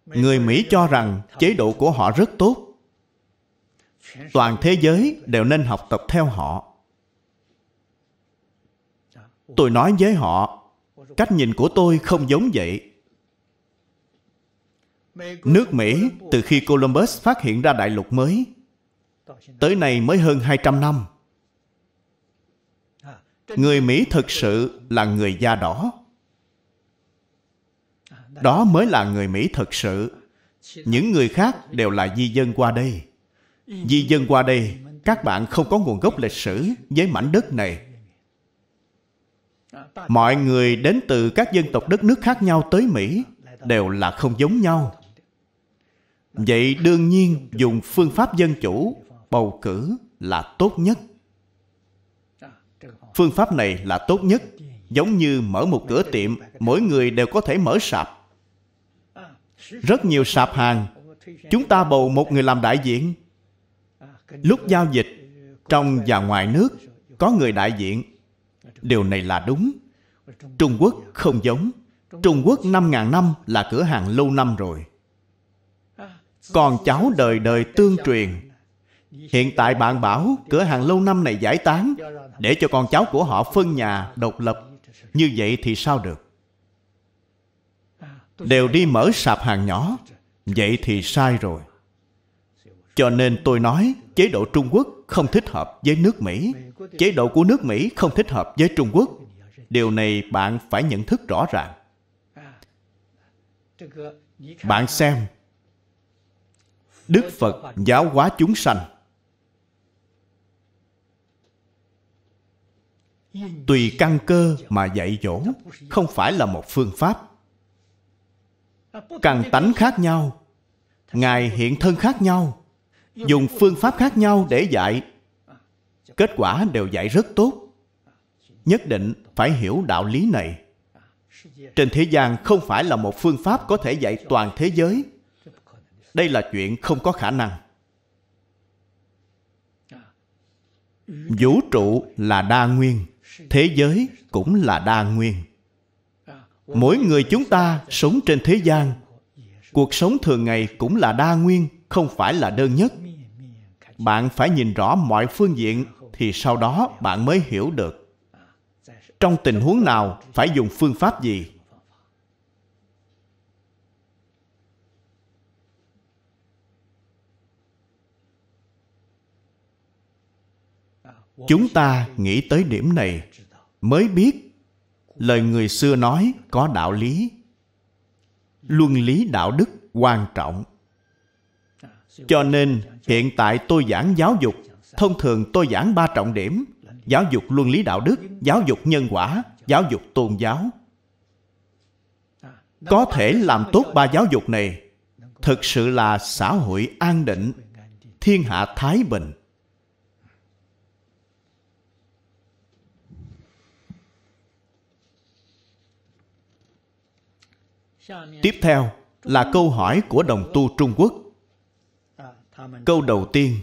Speaker 1: Người mỹ cho rằng chế độ của họ rất tốt. Toàn thế giới đều nên học tập theo họ. Tôi nói với họ, cách nhìn của tôi không giống vậy nước mỹ từ khi columbus phát hiện ra đại lục mới, tới nay mới hơn 200 năm. Người mỹ thực sự là người da đỏ. Đó mới là người mỹ thực sự. Những người khác đều là di dân qua đây. Di dân qua đây, các bạn không có nguồn gốc lịch sử với mảnh đất này. Mọi người đến từ các dân tộc đất nước khác nhau tới mỹ đều là không giống nhau vậy đương nhiên dùng phương pháp dân chủ, bầu cử là tốt nhất. Phương pháp này là tốt nhất, giống như mở một cửa tiệm, mỗi người đều có thể mở sạp. Rất nhiều sạp hàng, chúng ta bầu một người làm đại diện. Lúc giao dịch, trong và ngoài nước, có người đại diện. Điều này là đúng. Trung quốc không giống. Trung quốc năm ngàn năm là cửa hàng lâu năm rồi con cháu đời đời tương truyền. Hiện tại bạn bảo cửa hàng lâu năm này giải tán, để cho con cháu của họ phân nhà, độc lập. Như vậy thì sao được? Đều đi mở sạp hàng nhỏ. Vậy thì sai rồi. Cho nên tôi nói, chế độ trung quốc không thích hợp với nước mỹ. Chế độ của nước mỹ không thích hợp với trung quốc. Điều này bạn phải nhận thức rõ ràng. Bạn xem đức phật giáo hóa chúng sanh. Tùy căn cơ mà dạy dỗ, không phải là một phương pháp. Càng tánh khác nhau, ngài hiện thân khác nhau, dùng phương pháp khác nhau để dạy. Kết quả đều dạy rất tốt. Nhất định phải hiểu đạo lý này. Trên thế gian không phải là một phương pháp có thể dạy toàn thế giới đây là chuyện không có khả năng. Vũ trụ là đa nguyên, thế giới cũng là đa nguyên. Mỗi người chúng ta sống trên thế gian, cuộc sống thường ngày cũng là đa nguyên, không phải là đơn nhất. Bạn phải nhìn rõ mọi phương diện thì sau đó bạn mới hiểu được. Trong tình huống nào, phải dùng phương pháp gì? Chúng ta nghĩ tới điểm này mới biết lời người xưa nói có đạo lý. Luân lý đạo đức quan trọng. Cho nên hiện tại tôi giảng giáo dục, thông thường tôi giảng ba trọng điểm giáo dục luân lý đạo đức, giáo dục nhân quả, giáo dục tôn giáo. Có thể làm tốt ba giáo dục này, thực sự là xã hội an định, thiên hạ thái bình. Tiếp theo là câu hỏi của đồng tu trung quốc. Câu đầu tiên.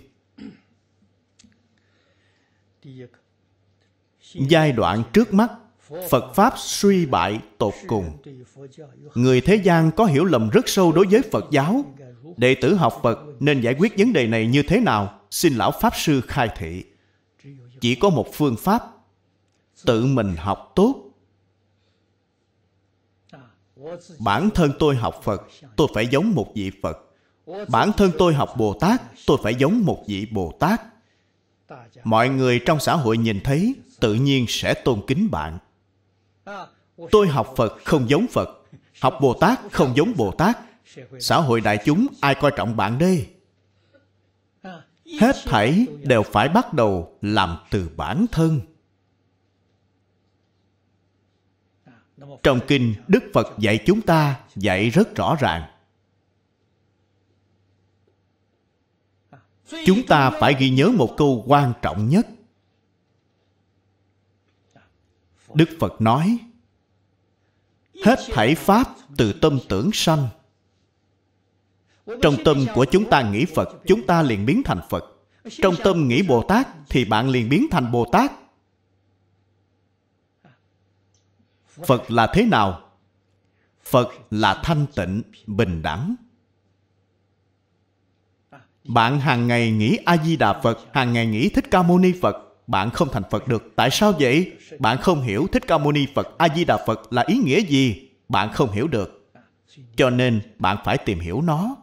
Speaker 1: Giai đoạn trước mắt, phật pháp suy bại tột cùng. Người thế gian có hiểu lầm rất sâu đối với phật giáo. Đệ tử học phật nên giải quyết vấn đề này như thế nào? Xin lão pháp sư khai thị. Chỉ có một phương pháp, tự mình học tốt bản thân tôi học phật, tôi phải giống một vị phật. Bản thân tôi học bồ tát, tôi phải giống một vị bồ tát. Mọi người trong xã hội nhìn thấy, tự nhiên sẽ tôn kính bạn. Tôi học phật không giống phật, học bồ tát không giống bồ tát. Xã hội đại chúng, ai coi trọng bạn đây? Hết thảy đều phải bắt đầu làm từ bản thân. Trong kinh, đức phật dạy chúng ta dạy rất rõ ràng. Chúng ta phải ghi nhớ một câu quan trọng nhất. Đức phật nói, hết thảy pháp từ tâm tưởng sanh. Trong tâm của chúng ta nghĩ phật, chúng ta liền biến thành phật. Trong tâm nghĩ bồ tát thì bạn liền biến thành bồ tát. Phật là thế nào? Phật là thanh tịnh, bình đẳng. Bạn hàng ngày nghĩ a di đà phật, hàng ngày nghĩ thích ca mâu ni phật, bạn không thành phật được. Tại sao vậy? Bạn không hiểu thích ca mâu ni phật, a di đà phật là ý nghĩa gì? Bạn không hiểu được. Cho nên bạn phải tìm hiểu nó.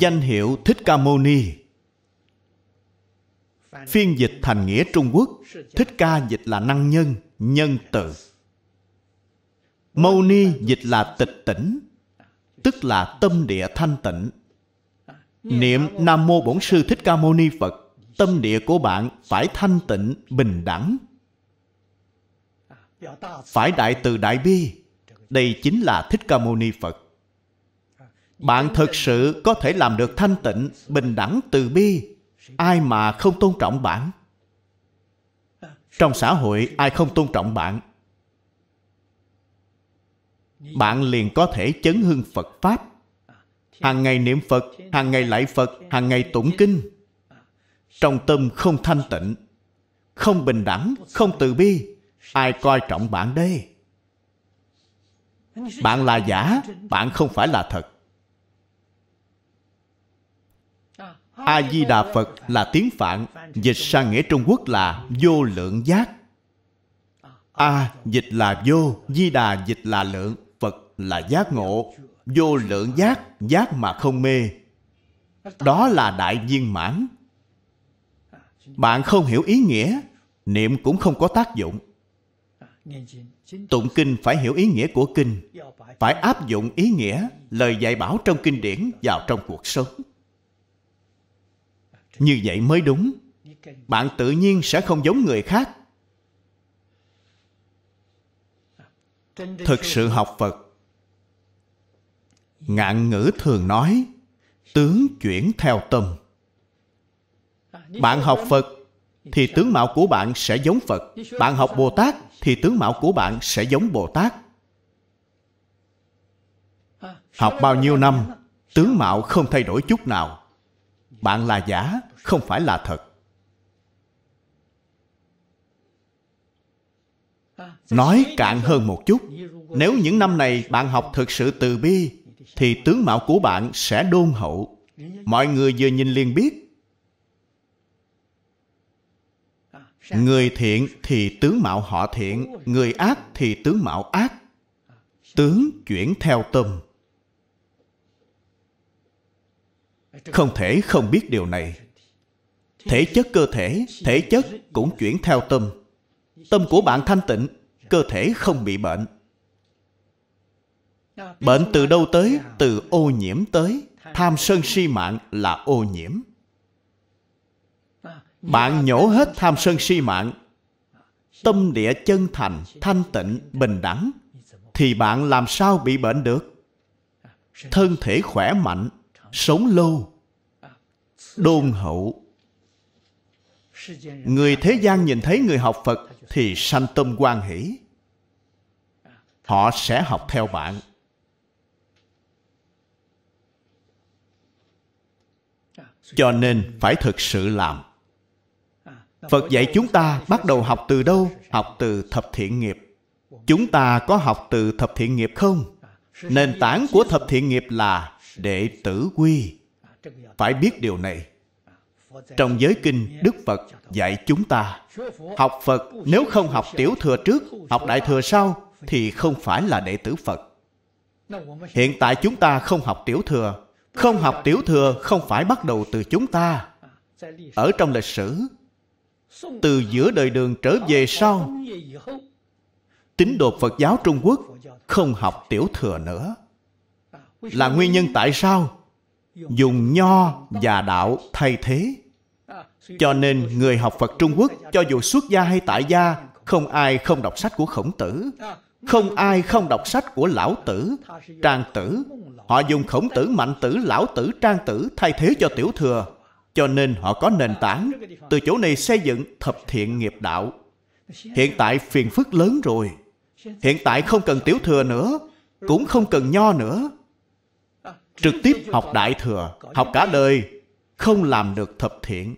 Speaker 1: Danh hiệu thích ca mâu ni. Phiên dịch thành nghĩa trung quốc. Thích ca dịch là năng nhân nhân từ mâu ni dịch là tịch tỉnh, tức là tâm địa thanh tịnh. Niệm nam mô bổn sư thích ca mâu ni phật, tâm địa của bạn phải thanh tịnh, bình đẳng. Phải đại từ đại bi, đây chính là thích ca mâu ni phật. Bạn thực sự có thể làm được thanh tịnh, bình đẳng từ bi, ai mà không tôn trọng bạn? Trong xã hội, ai không tôn trọng bạn? Bạn liền có thể chấn hưng phật pháp. Hàng ngày niệm phật, hàng ngày lạy phật, hàng ngày tụng kinh. Trong tâm không thanh tịnh, không bình đẳng, không từ bi, ai coi trọng bạn đây? Bạn là giả, bạn không phải là thật. A di đà phật là tiếng phạn, dịch sang nghĩa trung quốc là vô lượng giác. A dịch là vô di đà dịch là lượng là giác ngộ, vô lượng giác giác mà không mê. Đó là đại viên mãn. Bạn không hiểu ý nghĩa, niệm cũng không có tác dụng. Tụng kinh phải hiểu ý nghĩa của kinh, phải áp dụng ý nghĩa, lời dạy bảo trong kinh điển vào trong cuộc sống. Như vậy mới đúng. Bạn tự nhiên sẽ không giống người khác. Thực sự học phật ngạn ngữ thường nói, tướng chuyển theo tâm. Bạn học phật thì tướng mạo của bạn sẽ giống phật. Bạn học bồ tát thì tướng mạo của bạn sẽ giống bồ tát. Học bao nhiêu năm, tướng mạo không thay đổi chút nào. Bạn là giả, không phải là thật. Nói cạn hơn một chút. Nếu những năm này bạn học thực sự từ bi thì tướng mạo của bạn sẽ đôn hậu. Mọi người vừa nhìn liền biết. Người thiện thì tướng mạo họ thiện, người ác thì tướng mạo ác. Tướng chuyển theo tâm. Không thể không biết điều này. Thể chất cơ thể thể chất cũng chuyển theo tâm. Tâm của bạn thanh tịnh, cơ thể không bị bệnh bệnh từ đâu tới? Từ ô nhiễm tới. Tham sân si mạng là ô nhiễm. Bạn nhổ hết tham sân si mạng, tâm địa chân thành, thanh tịnh, bình đẳng, thì bạn làm sao bị bệnh được? Thân thể khỏe mạnh, sống lâu, đôn hậu. Người thế gian nhìn thấy người học phật thì sanh tâm quan hỷ. Họ sẽ học theo bạn. Cho nên phải thực sự làm. Phật dạy chúng ta bắt đầu học từ đâu? Học từ thập thiện nghiệp. Chúng ta có học từ thập thiện nghiệp không? Nền tảng của thập thiện nghiệp là đệ tử quy. Phải biết điều này. Trong giới kinh, đức phật dạy chúng ta, học phật nếu không học tiểu thừa trước, học đại thừa sau thì không phải là đệ tử phật. Hiện tại chúng ta không học tiểu thừa không học tiểu thừa không phải bắt đầu từ chúng ta. Ở trong lịch sử, từ giữa đời đường trở về sau, tín đồ phật giáo trung quốc không học tiểu thừa nữa. Là nguyên nhân tại sao? Dùng nho và đạo thay thế. Cho nên người học phật trung quốc cho dù xuất gia hay tại gia, không ai không đọc sách của khổng tử không ai không đọc sách của lão tử. Trang tử, họ dùng khổng tử, mạnh tử, lão tử, trang tử thay thế cho tiểu thừa. Cho nên họ có nền tảng. Từ chỗ này xây dựng thập thiện nghiệp đạo. Hiện tại phiền phức lớn rồi. Hiện tại không cần tiểu thừa nữa, cũng không cần nho nữa. Trực tiếp học đại thừa, học cả đời, không làm được thập thiện.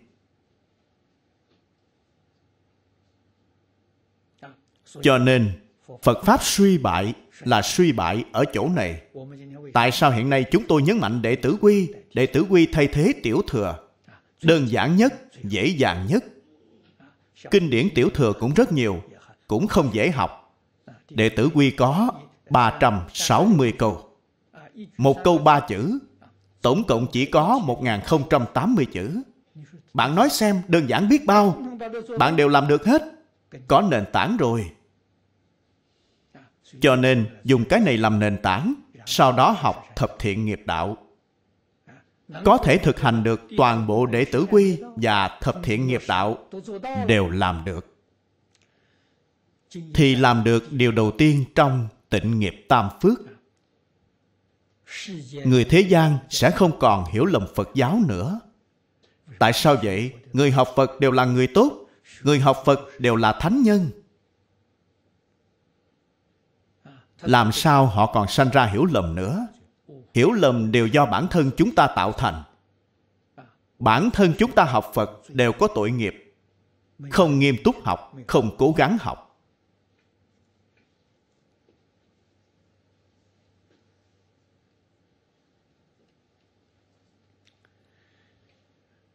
Speaker 1: Cho nên phật pháp suy bại là suy bại ở chỗ này. Tại sao hiện nay chúng tôi nhấn mạnh đệ tử quy, đệ tử quy thay thế tiểu thừa? Đơn giản nhất, dễ dàng nhất. Kinh điển tiểu thừa cũng rất nhiều, cũng không dễ học. Đệ tử quy có 360 câu. Một câu ba chữ, tổng cộng chỉ có 1080 chữ. Bạn nói xem, đơn giản biết bao. Bạn đều làm được hết. Có nền tảng rồi cho nên, dùng cái này làm nền tảng, sau đó học thập thiện nghiệp đạo. Có thể thực hành được toàn bộ đệ tử quy và thập thiện nghiệp đạo, đều làm được. Thì làm được điều đầu tiên trong tịnh nghiệp tam phước. Người thế gian sẽ không còn hiểu lầm phật giáo nữa. Tại sao vậy? Người học phật đều là người tốt, người học phật đều là thánh nhân. Làm sao họ còn sanh ra hiểu lầm nữa? Hiểu lầm đều do bản thân chúng ta tạo thành. Bản thân chúng ta học phật đều có tội nghiệp. Không nghiêm túc học, không cố gắng học.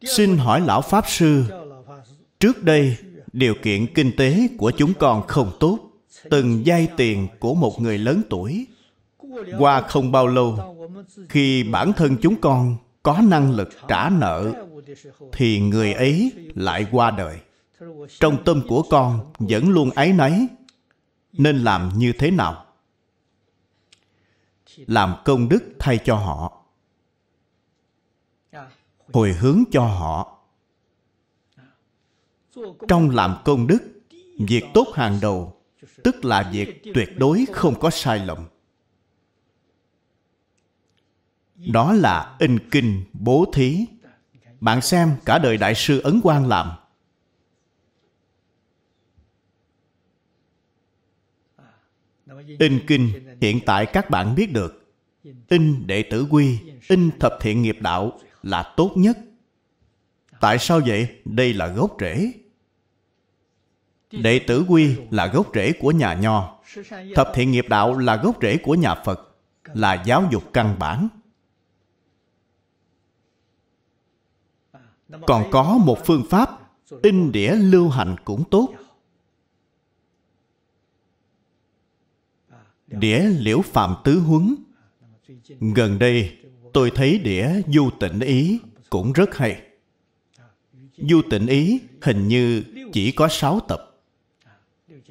Speaker 1: Xin hỏi lão pháp sư, trước đây điều kiện kinh tế của chúng con không tốt từng giai tiền của một người lớn tuổi. Qua không bao lâu, khi bản thân chúng con có năng lực trả nợ, thì người ấy lại qua đời. Trong tâm của con vẫn luôn áy náy. Nên làm như thế nào? Làm công đức thay cho họ. Hồi hướng cho họ. Trong làm công đức, việc tốt hàng đầu tức là việc tuyệt đối không có sai lầm. Đó là in kinh bố thí. Bạn xem cả đời đại sư ấn quang làm. In kinh hiện tại các bạn biết được. In đệ tử quy, in thập thiện nghiệp đạo là tốt nhất. Tại sao vậy? Đây là gốc rễ đệ tử quy là gốc rễ của nhà nho. Thập thiện nghiệp đạo là gốc rễ của nhà phật, là giáo dục căn bản. Còn có một phương pháp, in đĩa lưu hành cũng tốt. Đĩa liễu phạm tứ huấn. Gần đây, tôi thấy đĩa du tịnh ý cũng rất hay. Du tịnh ý hình như chỉ có sáu tập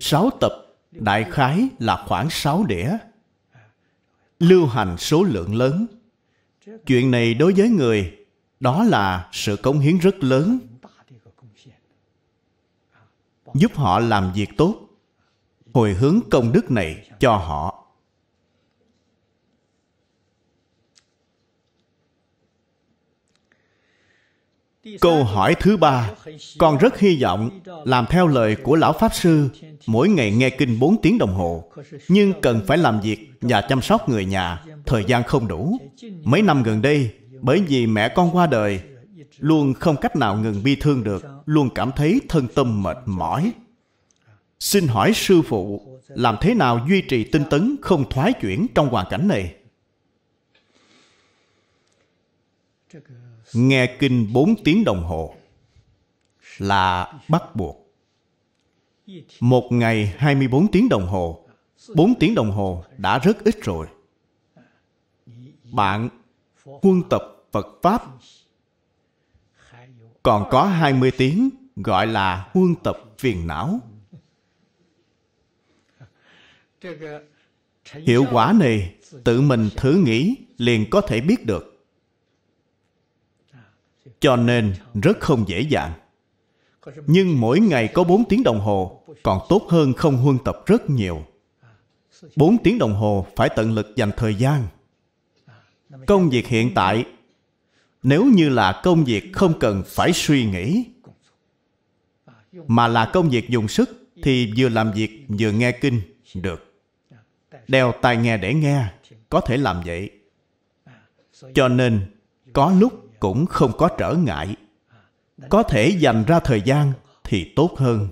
Speaker 1: sáu tập, đại khái là khoảng sáu đĩa. Lưu hành số lượng lớn. Chuyện này đối với người, đó là sự cống hiến rất lớn. Giúp họ làm việc tốt, hồi hướng công đức này cho họ. Câu hỏi thứ ba, con rất hy vọng làm theo lời của lão pháp sư, mỗi ngày nghe kinh 4 tiếng đồng hồ, nhưng cần phải làm việc và chăm sóc người nhà, thời gian không đủ. Mấy năm gần đây, bởi vì mẹ con qua đời, luôn không cách nào ngừng bi thương được, luôn cảm thấy thân tâm mệt mỏi. Xin hỏi sư phụ, làm thế nào duy trì tinh tấn không thoái chuyển trong hoàn cảnh này? Nghe kinh 4 tiếng đồng hồ là bắt buộc. Một ngày 24 tiếng đồng hồ, 4 tiếng đồng hồ đã rất ít rồi. bạn huân tập Phật Pháp còn có 20 tiếng gọi là huân tập phiền não. Hiệu quả này tự mình thử nghĩ liền có thể biết được. Cho nên rất không dễ dàng. Nhưng mỗi ngày có 4 tiếng đồng hồ, còn tốt hơn không huân tập rất nhiều. 4 tiếng đồng hồ phải tận lực dành thời gian. Công việc hiện tại, nếu như là công việc không cần phải suy nghĩ, mà là công việc dùng sức thì vừa làm việc vừa nghe kinh được đeo tai nghe để nghe, có thể làm vậy cho nên, có lúc cũng không có trở ngại. Có thể dành ra thời gian thì tốt hơn.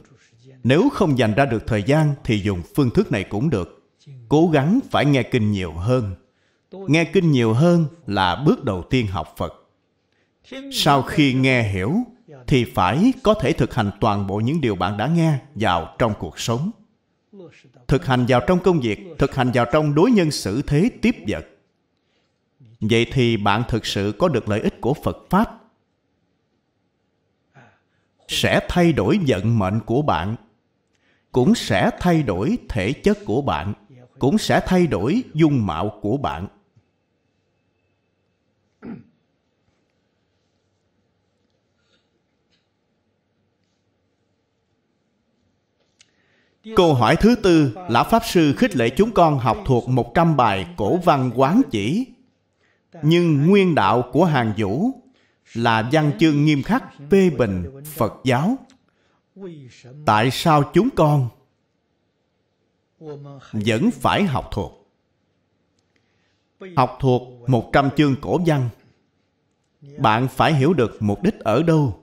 Speaker 1: Nếu không dành ra được thời gian thì dùng phương thức này cũng được. Cố gắng phải nghe kinh nhiều hơn. Nghe kinh nhiều hơn là bước đầu tiên học phật. Sau khi nghe hiểu thì phải có thể thực hành toàn bộ những điều bạn đã nghe vào trong cuộc sống. Thực hành vào trong công việc, thực hành vào trong đối nhân xử thế tiếp vật vậy thì bạn thực sự có được lợi ích của phật pháp? Sẽ thay đổi vận mệnh của bạn. Cũng sẽ thay đổi thể chất của bạn. Cũng sẽ thay đổi dung mạo của bạn. Câu hỏi thứ tư, Lão Pháp Sư khích lệ chúng con học thuộc 100 bài cổ văn quán chỉ. Nhưng nguyên đạo của hàng vũ là văn chương nghiêm khắc, phê bình Phật giáo. Tại sao chúng con vẫn phải học thuộc? Học thuộc 100 chương cổ văn bạn phải hiểu được mục đích ở đâu.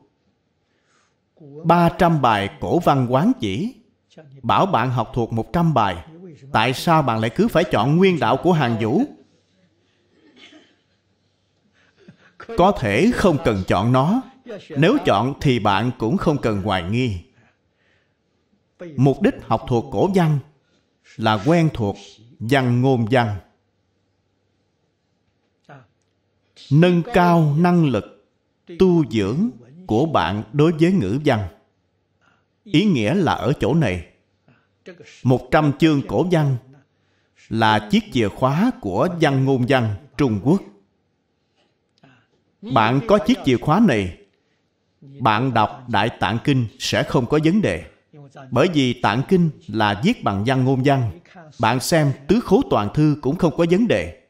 Speaker 1: 300 bài cổ văn quán chỉ bảo bạn học thuộc 100 bài tại sao bạn lại cứ phải chọn nguyên đạo của hàng vũ có thể không cần chọn nó. Nếu chọn thì bạn cũng không cần hoài nghi. Mục đích học thuộc cổ văn là quen thuộc văn ngôn văn. Nâng cao năng lực, tu dưỡng của bạn đối với ngữ văn. Ý nghĩa là ở chỗ này. Một trăm chương cổ văn là chiếc chìa khóa của văn ngôn văn Trung Quốc. Bạn có chiếc chìa khóa này, bạn đọc Đại Tạng Kinh sẽ không có vấn đề. Bởi vì Tạng Kinh là viết bằng văn ngôn văn. Bạn xem tứ khố toàn thư cũng không có vấn đề.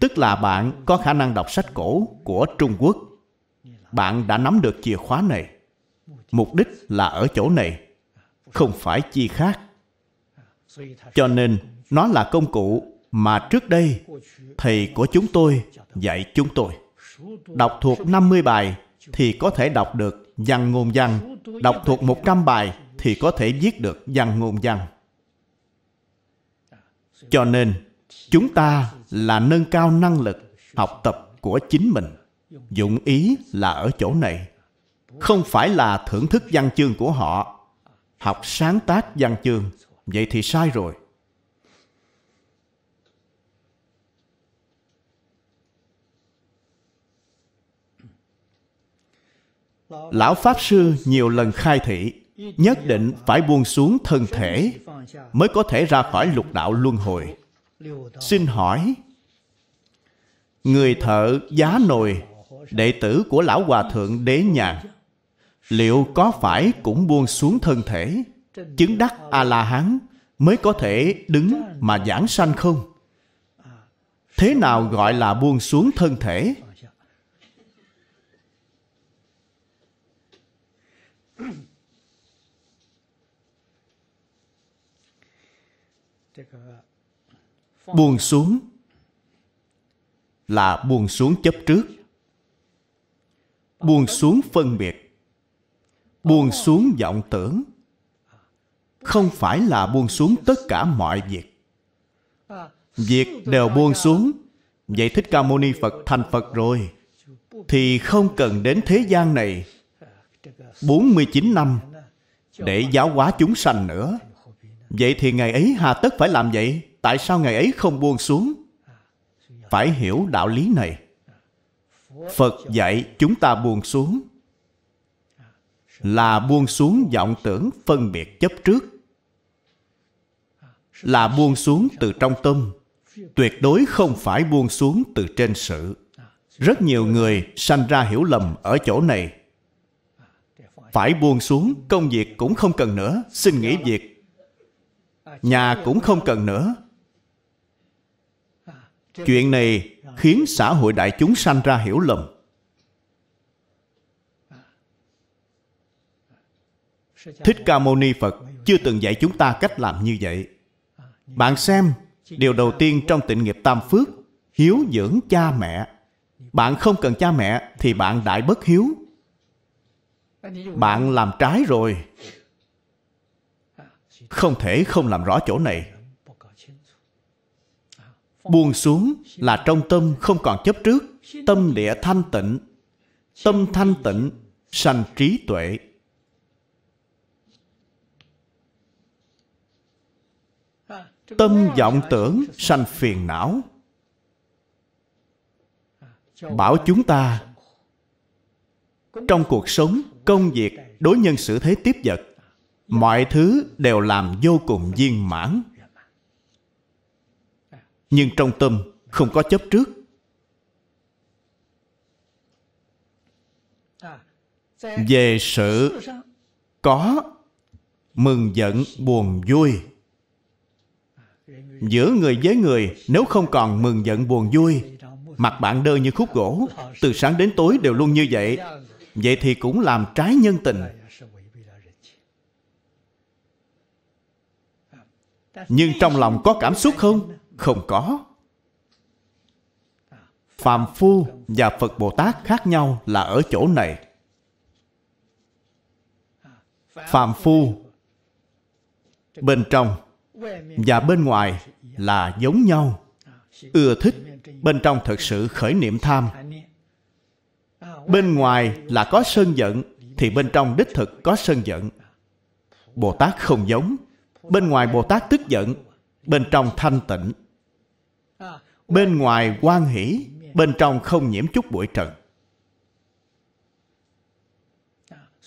Speaker 1: Tức là bạn có khả năng đọc sách cổ của Trung Quốc. Bạn đã nắm được chìa khóa này. Mục đích là ở chỗ này, không phải chi khác. Cho nên nó là công cụ mà trước đây thầy của chúng tôi dạy chúng tôi. Đọc thuộc 50 bài thì có thể đọc được văn ngôn văn. Đọc thuộc 100 bài thì có thể viết được văn ngôn văn. Cho nên, chúng ta là nâng cao năng lực học tập của chính mình. Dụng ý là ở chỗ này. Không phải là thưởng thức văn chương của họ, học sáng tác văn chương vậy thì sai rồi lão pháp sư nhiều lần khai thị, nhất định phải buông xuống thân thể mới có thể ra khỏi lục đạo luân hồi. Xin hỏi, người thợ giá nồi, đệ tử của lão hòa thượng đế nhàn liệu có phải cũng buông xuống thân thể? Chứng đắc a la hán mới có thể đứng mà giảng sanh không? Thế nào gọi là buông xuống thân thể? Buông xuống. Là buông xuống chấp trước. Buông xuống phân biệt. Buông xuống vọng tưởng. Không phải là buông xuống tất cả mọi việc. Việc đều buông xuống. Vậy thích ca mâu ni phật thành phật rồi. Thì không cần đến thế gian này. 49 năm để giáo hóa chúng sanh nữa. Vậy thì ngày ấy hà tất phải làm vậy? Tại sao ngày ấy không buông xuống? Phải hiểu đạo lý này. Phật dạy chúng ta buông xuống. Là buông xuống vọng tưởng phân biệt chấp trước. Là buông xuống từ trong tâm. Tuyệt đối không phải buông xuống từ trên sự. Rất nhiều người sanh ra hiểu lầm ở chỗ này. Phải buông xuống, công việc cũng không cần nữa. Xin nghỉ việc. Nhà cũng không cần nữa chuyện này khiến xã hội đại chúng sanh ra hiểu lầm. Thích ca mâu ni phật chưa từng dạy chúng ta cách làm như vậy. Bạn xem, điều đầu tiên trong tịnh nghiệp tam phước, hiếu dưỡng cha mẹ. Bạn không cần cha mẹ thì bạn đại bất hiếu. Bạn làm trái rồi. Không thể không làm rõ chỗ này buông xuống là trong tâm không còn chấp trước. Tâm địa thanh tịnh. Tâm thanh tịnh, sanh trí tuệ. Tâm vọng tưởng, sanh phiền não. Bảo chúng ta, trong cuộc sống, công việc, đối nhân xử thế tiếp vật, mọi thứ đều làm vô cùng viên mãn nhưng trong tâm không có chấp trước. Về sự có, mừng giận, buồn vui. Giữa người với người, nếu không còn mừng giận, buồn vui, mặt bạn đơ như khúc gỗ, từ sáng đến tối đều luôn như vậy. Vậy thì cũng làm trái nhân tình. Nhưng trong lòng có cảm xúc không? Không có. Phàm phu và phật bồ tát khác nhau là ở chỗ này. Phàm phu bên trong và bên ngoài là giống nhau. Ưa thích bên trong thật sự khởi niệm tham. Bên ngoài là có sân giận thì bên trong đích thực có sân giận. Bồ tát không giống. Bên ngoài bồ tát tức giận, bên trong thanh tịnh bên ngoài quan hỷ, bên trong không nhiễm chút bụi trần.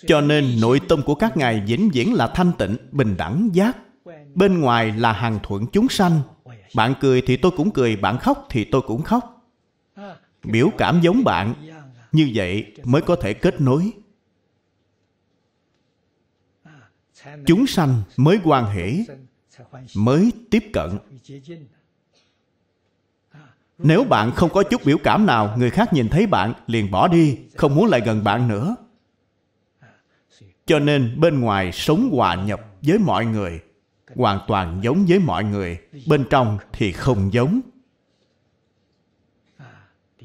Speaker 1: Cho nên nội tâm của các ngài vĩnh viễn là thanh tịnh, bình đẳng, giác. Bên ngoài là hàng thuận chúng sanh. Bạn cười thì tôi cũng cười, bạn khóc thì tôi cũng khóc. Biểu cảm giống bạn, như vậy mới có thể kết nối. Chúng sanh mới quan hệ mới tiếp cận nếu bạn không có chút biểu cảm nào, người khác nhìn thấy bạn, liền bỏ đi, không muốn lại gần bạn nữa. Cho nên bên ngoài sống hòa nhập với mọi người, hoàn toàn giống với mọi người, bên trong thì không giống.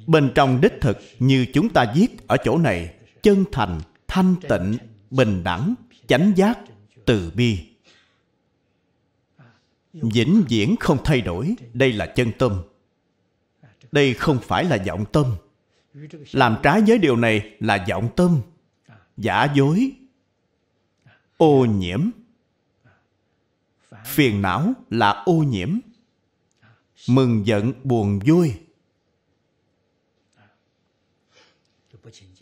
Speaker 1: Bên trong đích thực như chúng ta viết ở chỗ này, chân thành, thanh tịnh, bình đẳng, chánh giác, từ bi. Vĩnh viễn không thay đổi, đây là chân tâm đây không phải là vọng tâm. Làm trái với điều này là vọng tâm. Giả dối. Ô nhiễm. Phiền não là ô nhiễm. Mừng giận, buồn vui.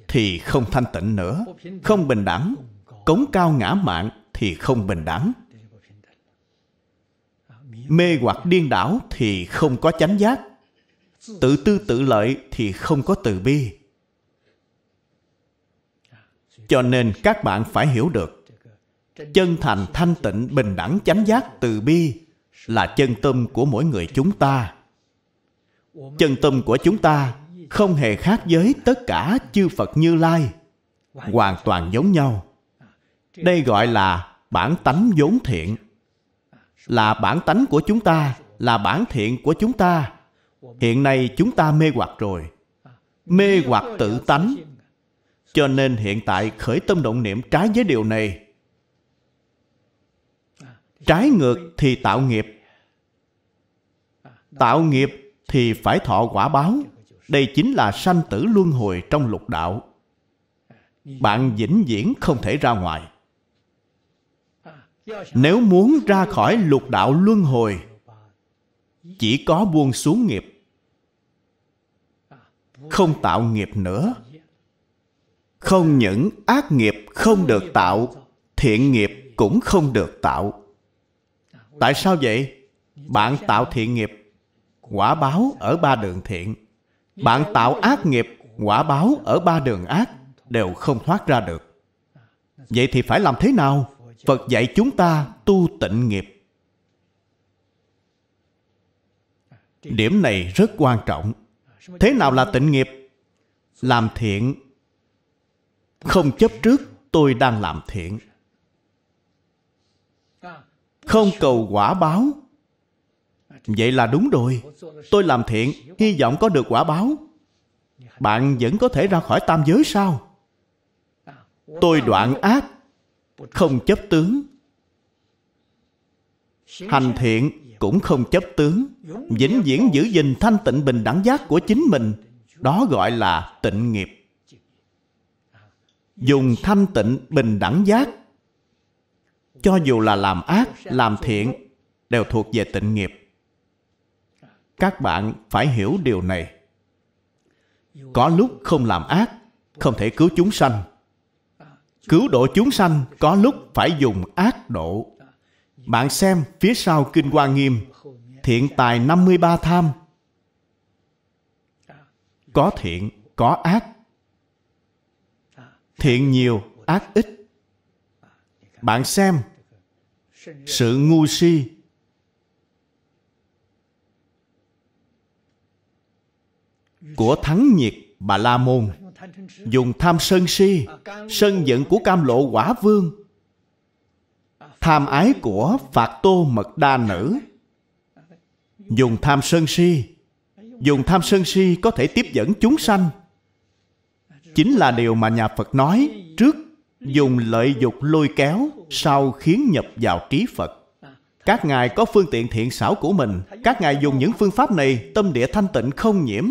Speaker 1: Thì không thanh tịnh nữa. Không bình đẳng. Cống cao ngã mạng thì không bình đẳng. Mê hoặc điên đảo thì không có chánh giác tự tư tự lợi thì không có từ bi. Cho nên các bạn phải hiểu được, chân thành, thanh tịnh, bình đẳng, chánh giác, từ bi là chân tâm của mỗi người chúng ta. Chân tâm của chúng ta không hề khác với tất cả chư phật như lai, hoàn toàn giống nhau. Đây gọi là bản tánh vốn thiện. Là bản tánh của chúng ta, là bản thiện của chúng ta hiện nay chúng ta mê hoặc rồi. Mê hoặc tự tánh. Cho nên hiện tại khởi tâm động niệm trái với điều này. Trái ngược thì tạo nghiệp. Tạo nghiệp thì phải thọ quả báo. Đây chính là sanh tử luân hồi trong lục đạo. Bạn vĩnh viễn không thể ra ngoài. Nếu muốn ra khỏi lục đạo luân hồi chỉ có buông xuống nghiệp, không tạo nghiệp nữa. Không những ác nghiệp không được tạo, thiện nghiệp cũng không được tạo. Tại sao vậy? Bạn tạo thiện nghiệp, quả báo ở ba đường thiện. Bạn tạo ác nghiệp, quả báo ở ba đường ác đều không thoát ra được. Vậy thì phải làm thế nào? Phật dạy chúng ta tu tịnh nghiệp. Điểm này rất quan trọng. Thế nào là tịnh nghiệp? Làm thiện. Không chấp trước, tôi đang làm thiện. Không cầu quả báo. Vậy là đúng rồi. Tôi làm thiện, hy vọng có được quả báo. Bạn vẫn có thể ra khỏi tam giới sao? Tôi đoạn ác, không chấp tướng. Hành thiện cũng không chấp tướng. Vĩnh viễn giữ gìn thanh tịnh bình đẳng giác của chính mình, đó gọi là tịnh nghiệp. Dùng thanh tịnh bình đẳng giác, cho dù là làm ác, làm thiện, đều thuộc về tịnh nghiệp. Các bạn phải hiểu điều này. Có lúc không làm ác, không thể cứu chúng sanh. Cứu độ chúng sanh có lúc phải dùng ác độ bạn xem phía sau Kinh Hoa Nghiêm. Thiện tài 53 tham. Có thiện, có ác. Thiện nhiều, ác ít. Bạn xem Sự ngu si. Của thắng nhiệt Bà La Môn. Dùng tham sân si Sân giận của cam lộ quả vương tham ái của phạt tô mật đa nữ. Dùng tham sân si. Dùng tham sân si có thể tiếp dẫn chúng sanh. Chính là điều mà nhà phật nói trước dùng lợi dục lôi kéo sau khiến nhập vào trí phật. Các ngài có phương tiện thiện xảo của mình. Các ngài dùng những phương pháp này, tâm địa thanh tịnh không nhiễm.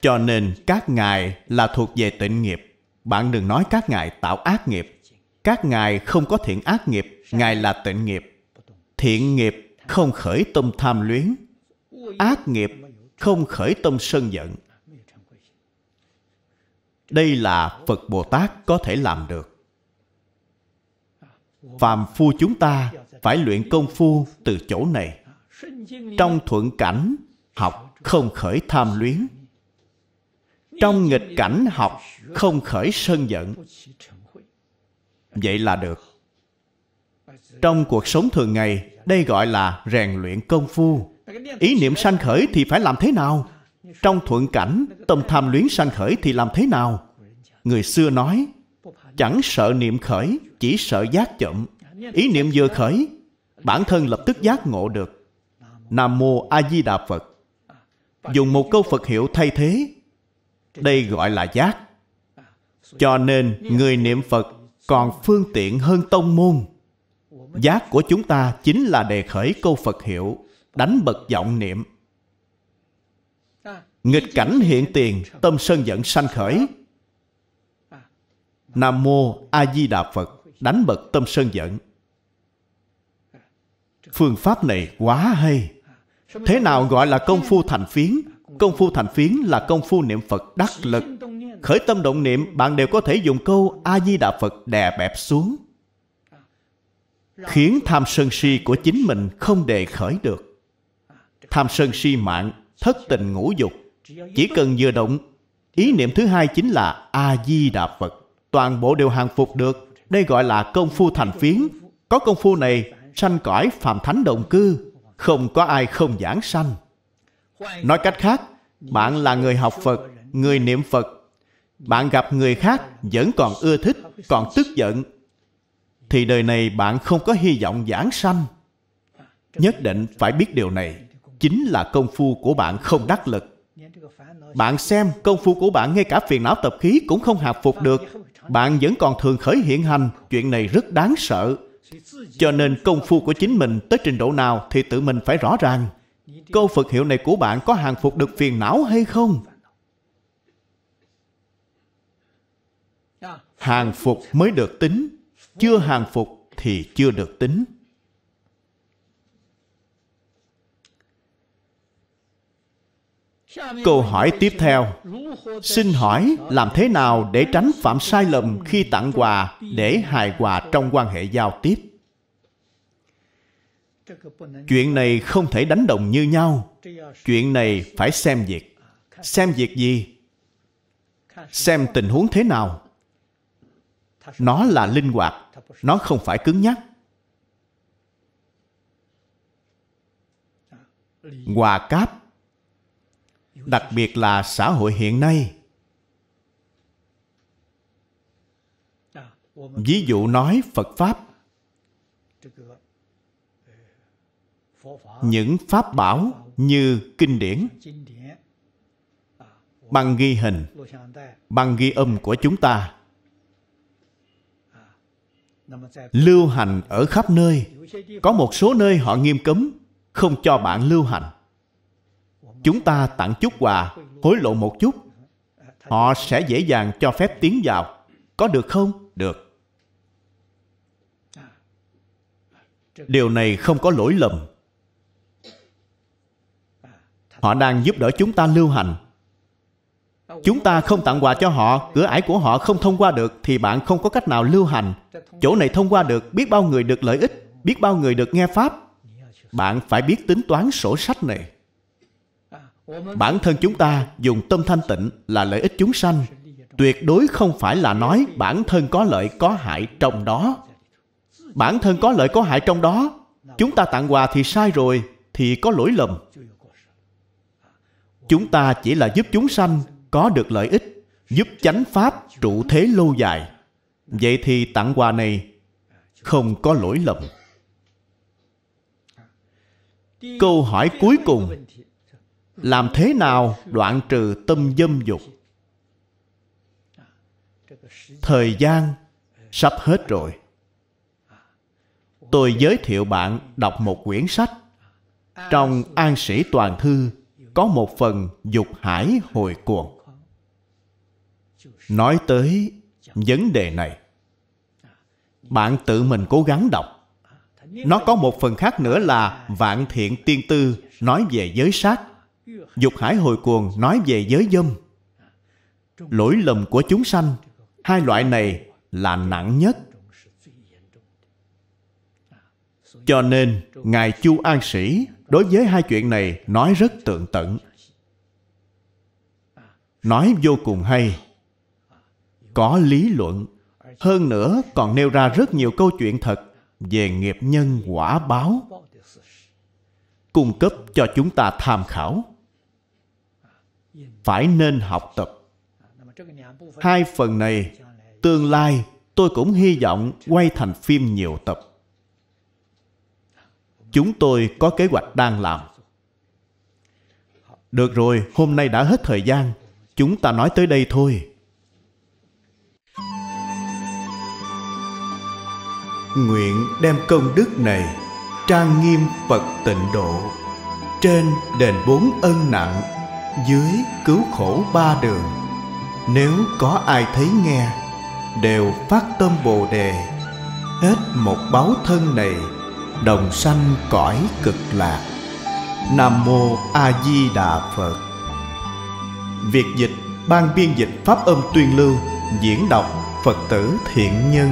Speaker 1: Cho nên các ngài là thuộc về tịnh nghiệp. Bạn đừng nói các ngài tạo ác nghiệp các ngài không có thiện ác nghiệp, ngài là tịnh nghiệp. Thiện nghiệp không khởi tâm tham luyến, ác nghiệp không khởi tâm sân giận. Đây là phật bồ tát có thể làm được. Phàm phu chúng ta phải luyện công phu từ chỗ này. Trong thuận cảnh, học không khởi tham luyến. Trong nghịch cảnh, học không khởi sân giận vậy là được. Trong cuộc sống thường ngày, đây gọi là rèn luyện công phu. Ý niệm sanh khởi thì phải làm thế nào? Trong thuận cảnh, tâm tham luyến sanh khởi thì làm thế nào? Người xưa nói, chẳng sợ niệm khởi, chỉ sợ giác chậm. Ý niệm vừa khởi, bản thân lập tức giác ngộ được. Nam mô a di đà phật. Dùng một câu phật hiệu thay thế, đây gọi là giác. Cho nên, người niệm phật còn phương tiện hơn tông môn. Giác của chúng ta chính là đề khởi câu phật hiệu, đánh bật vọng niệm. Nghịch cảnh hiện tiền, tâm sân giận sanh khởi. Nam mô a di đà phật, đánh bật tâm sân giận. Phương pháp này quá hay. Thế nào gọi là công phu thành phiến? Công phu thành phiến là công phu niệm phật đắc lực khởi tâm động niệm, bạn đều có thể dùng câu a di đà phật đè bẹp xuống. Khiến tham sân si của chính mình không đề khởi được. Tham sân si mạng, thất tình ngũ dục, chỉ cần vừa động, ý niệm thứ hai chính là a di đà phật. Toàn bộ đều hàng phục được. Đây gọi là công phu thành phiến. Có công phu này, sanh cõi phàm thánh đồng cư, không có ai không giảng sanh. Nói cách khác, bạn là người học phật, người niệm phật bạn gặp người khác vẫn còn ưa thích, còn tức giận, thì đời này bạn không có hy vọng giảng sanh. Nhất định phải biết điều này, chính là công phu của bạn không đắc lực. Bạn xem, công phu của bạn ngay cả phiền não tập khí cũng không hạ phục được. Bạn vẫn còn thường khởi hiện hành, chuyện này rất đáng sợ. Cho nên công phu của chính mình tới trình độ nào thì tự mình phải rõ ràng. Câu phật hiệu này của bạn có hàng phục được phiền não hay không? Hàng phục mới được tính, chưa hàng phục thì chưa được tính. Câu hỏi tiếp theo, xin hỏi làm thế nào để tránh phạm sai lầm khi tặng quà để hài hòa trong quan hệ giao tiếp? Chuyện này không thể đánh đồng như nhau. Chuyện này phải xem việc. Xem việc gì? Xem tình huống thế nào? Nó là linh hoạt. Nó không phải cứng nhắc. Hòa cáp, đặc biệt là xã hội hiện nay. Ví dụ nói phật pháp. Những pháp bảo như kinh điển. Băng ghi hình. Băng ghi âm của chúng ta lưu hành ở khắp nơi. Có một số nơi họ nghiêm cấm, không cho bạn lưu hành. Chúng ta tặng chút quà, hối lộ một chút. Họ sẽ dễ dàng cho phép tiến vào. Có được không? Được. Điều này không có lỗi lầm. Họ đang giúp đỡ chúng ta lưu hành chúng ta không tặng quà cho họ, cửa ải của họ không thông qua được thì bạn không có cách nào lưu hành. Chỗ này thông qua được, biết bao người được lợi ích, biết bao người được nghe pháp. Bạn phải biết tính toán sổ sách này. Bản thân chúng ta dùng tâm thanh tịnh là lợi ích chúng sanh. Tuyệt đối không phải là nói bản thân có lợi, có hại trong đó. Bản thân có lợi, có hại trong đó. Chúng ta tặng quà thì sai rồi, thì có lỗi lầm. Chúng ta chỉ là giúp chúng sanh có được lợi ích, giúp chánh pháp trụ thế lâu dài. Vậy thì tặng quà này không có lỗi lầm. Câu hỏi cuối cùng, làm thế nào đoạn trừ tâm dâm dục? Thời gian sắp hết rồi. Tôi giới thiệu bạn đọc một quyển sách. Trong an sĩ toàn thư có một phần dục hải hồi cuồng nói tới vấn đề này. Bạn tự mình cố gắng đọc. Nó có một phần khác nữa là vạn thiện tiên tư nói về giới sát. Dục hải hồi cuồng nói về giới dâm. Lỗi lầm của chúng sanh, hai loại này là nặng nhất. Cho nên, ngài chu an sĩ đối với hai chuyện này nói rất tượng tận. Nói vô cùng hay có lý luận. Hơn nữa, còn nêu ra rất nhiều câu chuyện thật về nghiệp nhân quả báo, cung cấp cho chúng ta tham khảo. Phải nên học tập. Hai phần này, tương lai, tôi cũng hy vọng quay thành phim nhiều tập. Chúng tôi có kế hoạch đang làm. Được rồi, hôm nay đã hết thời gian. Chúng ta nói tới đây thôi. Nguyện đem công đức này trang nghiêm phật tịnh độ. Trên đền bốn ân nặng, dưới cứu khổ ba đường. Nếu có ai thấy nghe, đều phát tâm bồ đề. Hết một báo thân này, đồng sanh cõi cực lạc. Nam mô a di đà phật. Việc dịch, ban biên dịch pháp âm tuyên lưu, diễn đọc phật tử thiện nhân.